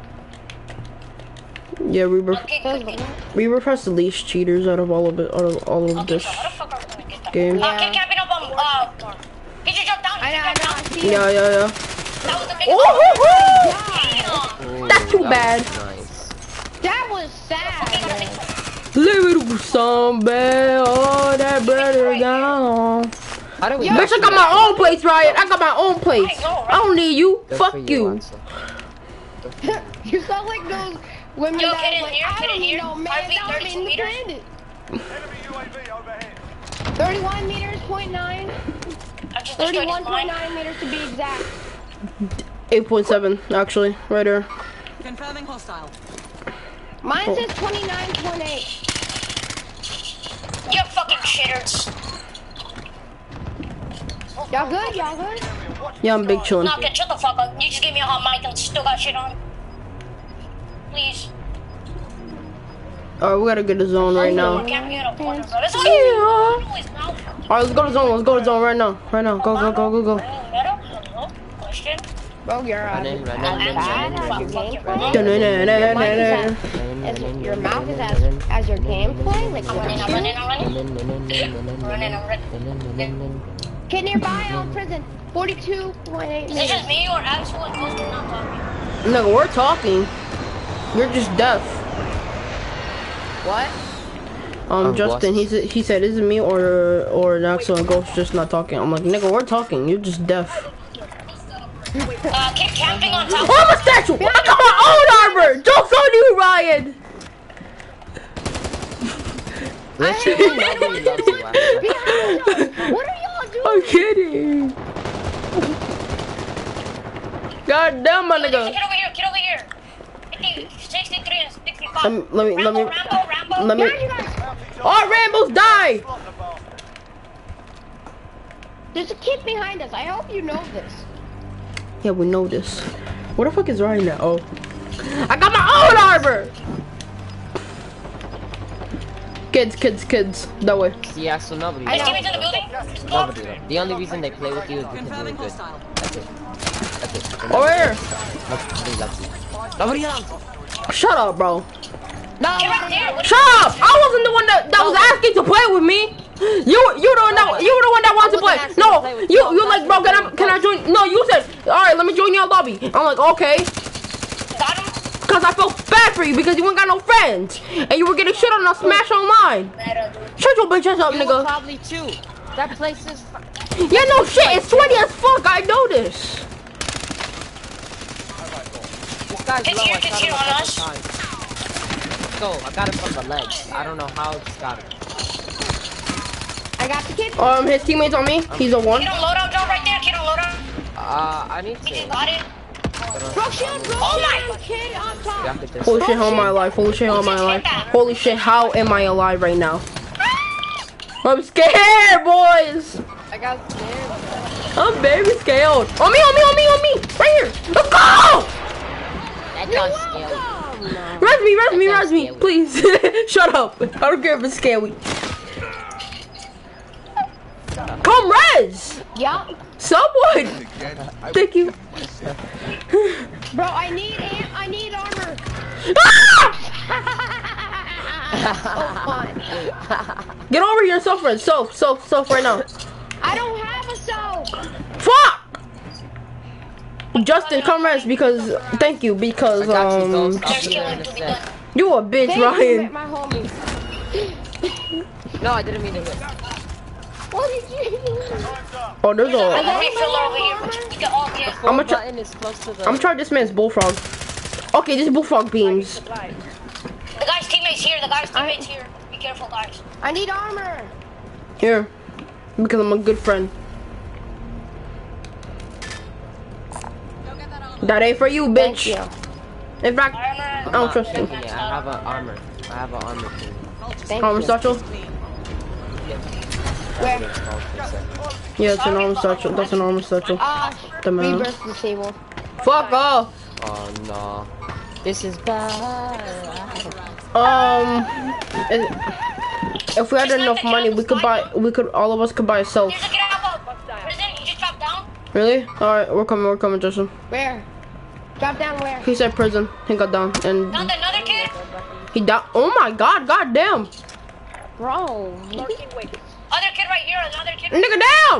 Yeah, we were Okay, Feels cookie. good. we were pressed the least cheaters out of all of it, out of all of Okay, this so how the fuck are we gonna get that? game. Uh, kid camping up on, uh, he just jumped down. I He know, I just know. I see Yeah, yeah, yeah. That was the biggest Oh, Damn. Ooh, That's too that bad. Nice. That was sad, Leave man. Little somebody, oh, that brother down. How do we? Bitch, I got my own place, Ryan. I got my own place. I don't need you. Good Fuck for you. *laughs* You sound like those women Yo, that get like, here, I don't in need no man. RV I'm 32 meters. independent. enemy UAV overhead. 31 meters, point nine. I just destroyed his mine. 31.9 meters to be exact. 8.7, actually, right there. Confirming hostile. Mine Oh. says 29.8. You fucking cheaters. Y'all good? Y'all good? Yeah, I'm big chillin'. Nah, kid, shut the fuck up. You just gave me a hot mic and still got shit on. Please. Alright, we gotta get the zone right now. camping in a corner, bro. That's what Yeah. you always now. Alright, let's go to zone. Let's go to zone right now. Right now. Go, go, go, go, go. Hello? Hello? Question? Bro, you're uh, Running, running, as running, bad running, as your mouth is as, as your gameplay. Like, I'm running, I'm what? running, I'm running. Running, I'm running. Get nearby out prison. 42.8 Is it me or Axel and Ghost not talking? Nigga, we're talking. You're just deaf. What? Um, Um, Justin, he what? said, he said, is it me or or an Axel and Ghost just not talking? I'm like, nigga, we're talking. You're just deaf. Uh, keep camping on top. Oh, I'm a statue. I got my own armor. Jokes on you, Ryan. Literally nobody loves you, Axel. What are y'all doing? I'm kidding. God damn, my nigga. Get over here, get over here. 63 and 65. Let me- let me- let me- Rambo, Rambo, Rambo. Let me. All Rambos die. There's a kid behind us. I hope you know this. Yeah, we know this. Where the fuck is Ryan at? Oh, I got my own armor. Kids, kids, kids. That way. See, Axel, nobody I His teammates in the building. you. Nobody loves you. The only reason they play with you is because you're Confirming good. That's it. That's it. Over here. Nobody loves you. Nobody loves you. Shut up, bro. No, Get right Shut up! I wasn't the one that, that was asking to play with me. You you the one that you were the one that wanted to play. wasn't No, you you. you like bro. Can I can I join? No, you said all right. Let me join your lobby. I'm like okay, Got him. Cause I felt bad for you because you ain't got no friends and you were getting shit on a Smash Online. Better, dude. Shut your bitch ass up, You were nigga. probably too. That place is. fu- Yeah, no shit. It's sweaty as fuck. I know this. This guy's It's low. here, I it's shot him a on couple us. Go. I got it from the legs. I don't know how I just got it. I got the kid. Um, his teammates on me. He's a one. Kid on loadout drop right there. Kid on loadout. Uh, I need He just to. got it. Bro, shield, bro. Oh my- on top. Got it. Holy shit, how am I alive? Holy shit, how am I alive? Holy shit, how am I alive right now? Ah! I'm scared, boys. I got scared. I'm very scared. On me, on me, on me, on me. Right here. Let's go! That gun's scary. Welcome. Res me, res me, res me. Please. *laughs* Shut up. I don't care if it's scary. Come res. Yup. Someone. Again, Thank you. Bro, I need I need armor. Ah! *laughs* so. Get over here, self, friend. Self, self, self right now. I don't have a soap. Fuck! Justin, come rest because thank you because got you, um Ghost. I'll There's be there killing in a to be sec. done. you a bitch, Thank you, Ryan. my. No, I didn't mean to hit. What oh, did you do? Time's up. Oh, there's There's a a. refill over here, but you can get all get. Four I'ma try- button is close to the. I'm trying this man's bullfrog. Okay, this is bullfrog beams. The guy's teammates here. The guy's teammates here. Be careful, guys. I need armor. Here, because I'm a good friend. That. That ain't for you, Thank bitch. you. In fact, Armor. I I'm don't trust you. taking it. I have an armor. I have an armor too. Thank Armor you. satchel? Where? Yeah, it's an armor satchel. That's an armor satchel. Ah, The man. rebirth disabled. Fuck off. Oh no. This is bad. Um, if- if we had enough money, we could buy. We could. All of us could buy a self. There's a get out of prison. He just dropped down. Really? All right, we're coming. We're coming, Justin. Where? Drop down where? He said prison. He got down and Found another kid. he died. Oh my God! God damn! Bro. Marking weight. Other kid right here. Another kid. Nigga down!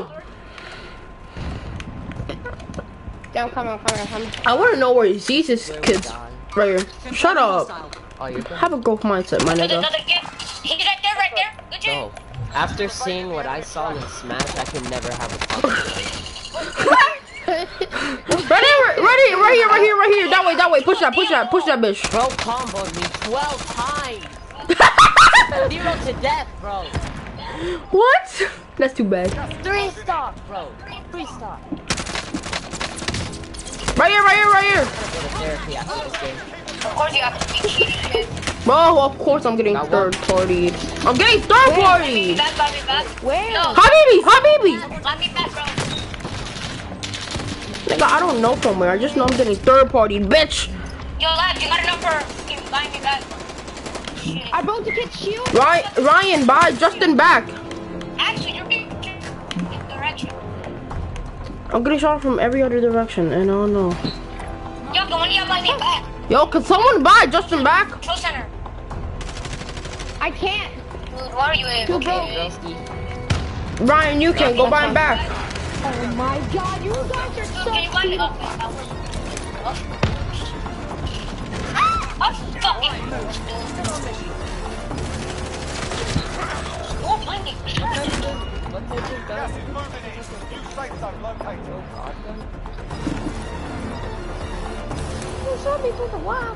Down, come on, come on, come on. I want to know where he sees his kids. Right here. Shut up. Oh, you're. Have a growth mindset, my There's nigga. another kid. He's right there. Right there. Good No. job. After seeing what I saw in Smash, I can never have a positive. Right here, right here, right here, right here, right here. That way, that way. Push that, push that, push that bitch. Bro comboed me 12 times. *laughs* Zero to death, bro. What? That's too bad. Three stock, bro. Three stock. Right here, right here, right here. Go to therapy after this game. Of course you have to be cheating. Bro, of course I'm getting Got third party. I'm getting third party. Back, back, me back. Where? No. Habibi, Habibi. Let back, bro. Nigga, I don't know from where. I just know I'm getting third party, bitch. Yo, lad, you got a number. You line me back. Shit. I broke the kid's shield. Ryan, Ryan, bye. Justin back. Actually, you're being in direction. I'm getting shot from every other direction, and I don't know. Yo, go on, you line me back. Yo, can someone buy Justin back? Control center. I can't. Dude, what are you in? Too Okay. Broski. Ryan, you can go buy him back. Oh my god, you guys are so Can you line me cute. Up? Oh, fucking. Oh, find it. Gas is moving in. New safe zone located. You saw me through the wall.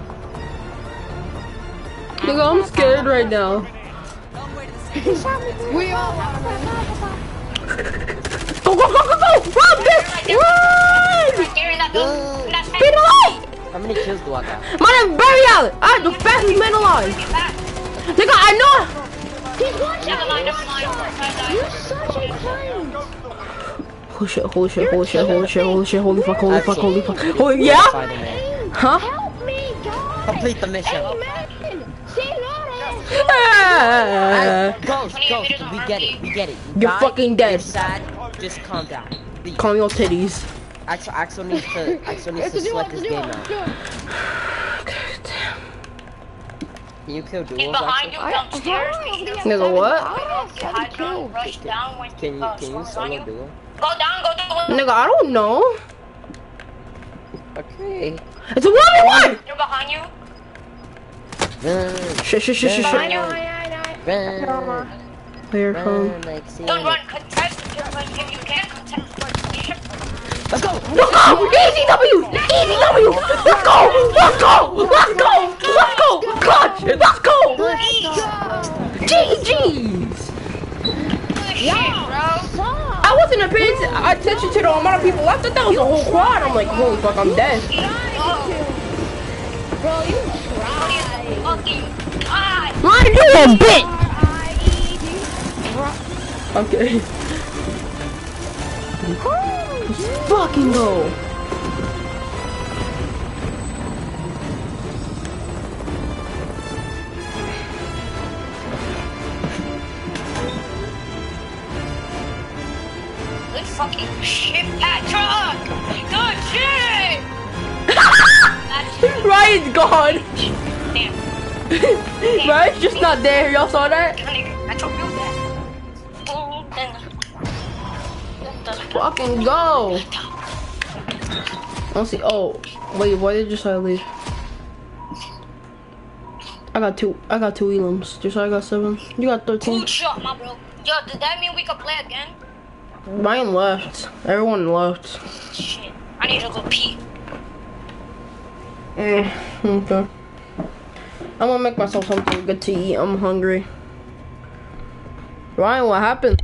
Nigga, I'm scared right now. Long way to the safe. We all are. Go, go, go, go, go! Run, bitch! Run! Here in that building. In that Speed fence. alive! How many kills do I got? My name's Barry Allen. I'm the fastest man alive. Nigga, I know. He's one Never mind, never mind. You're such a cunt. Holy shit, holy shit, holy shit, holy shit, holy shit, holy fuck, holy fuck, holy fuck. Absolutely. Holy, yeah? Huh? Help me, God. Complete the mission. Hey, man. Say Lawrence. Ah. Ghost, ghost, we get it, we get it. You You're fucking dead. You're sad, just calm down. Please. Call me your titties. Axel, Axel needs to, Axel needs to a duo, his game out. duo. Can you kill He's duels, behind you Axel? downstairs. Be. Nigga, what? I have You seven hide down, kills. rush down when Can you, can you solo you. duel? Go down, go down. Nigga, I don't know. Okay. It's a 1v1! They're behind you. Run, Shit, shit, shit, shit, Behind shit. you. run, Here from. run like Don't run. Contest if if you can. Contest. Let's go! Let's go! Easy W! Easy W! Let's go! Let's go! Let's go! Let's go! Clutch! Let's go! GG's! Shit, bro. I wasn't paying attention to the amount of people left. I thought that was a whole quad. I'm like, holy fuck, I'm dead. Bro, you Fucking God. Ryan, you a bitch! I'm kidding. Let's fucking go. Good fucking shit, Patrick. Good shit. *laughs* Ryan's gone. *laughs* Ryan's just not there. Y'all saw that? Fucking go. I'll see. Oh, wait, why did you say leave? I got two. I got two elims. Just I got seven. You got thirteen. Good shot, my bro. Yo, does that mean we can play again? Mine left. Everyone left. Shit. I need to go pee. Mm, okay. I'm gonna make myself something good to eat. I'm hungry. Ryan, what happened?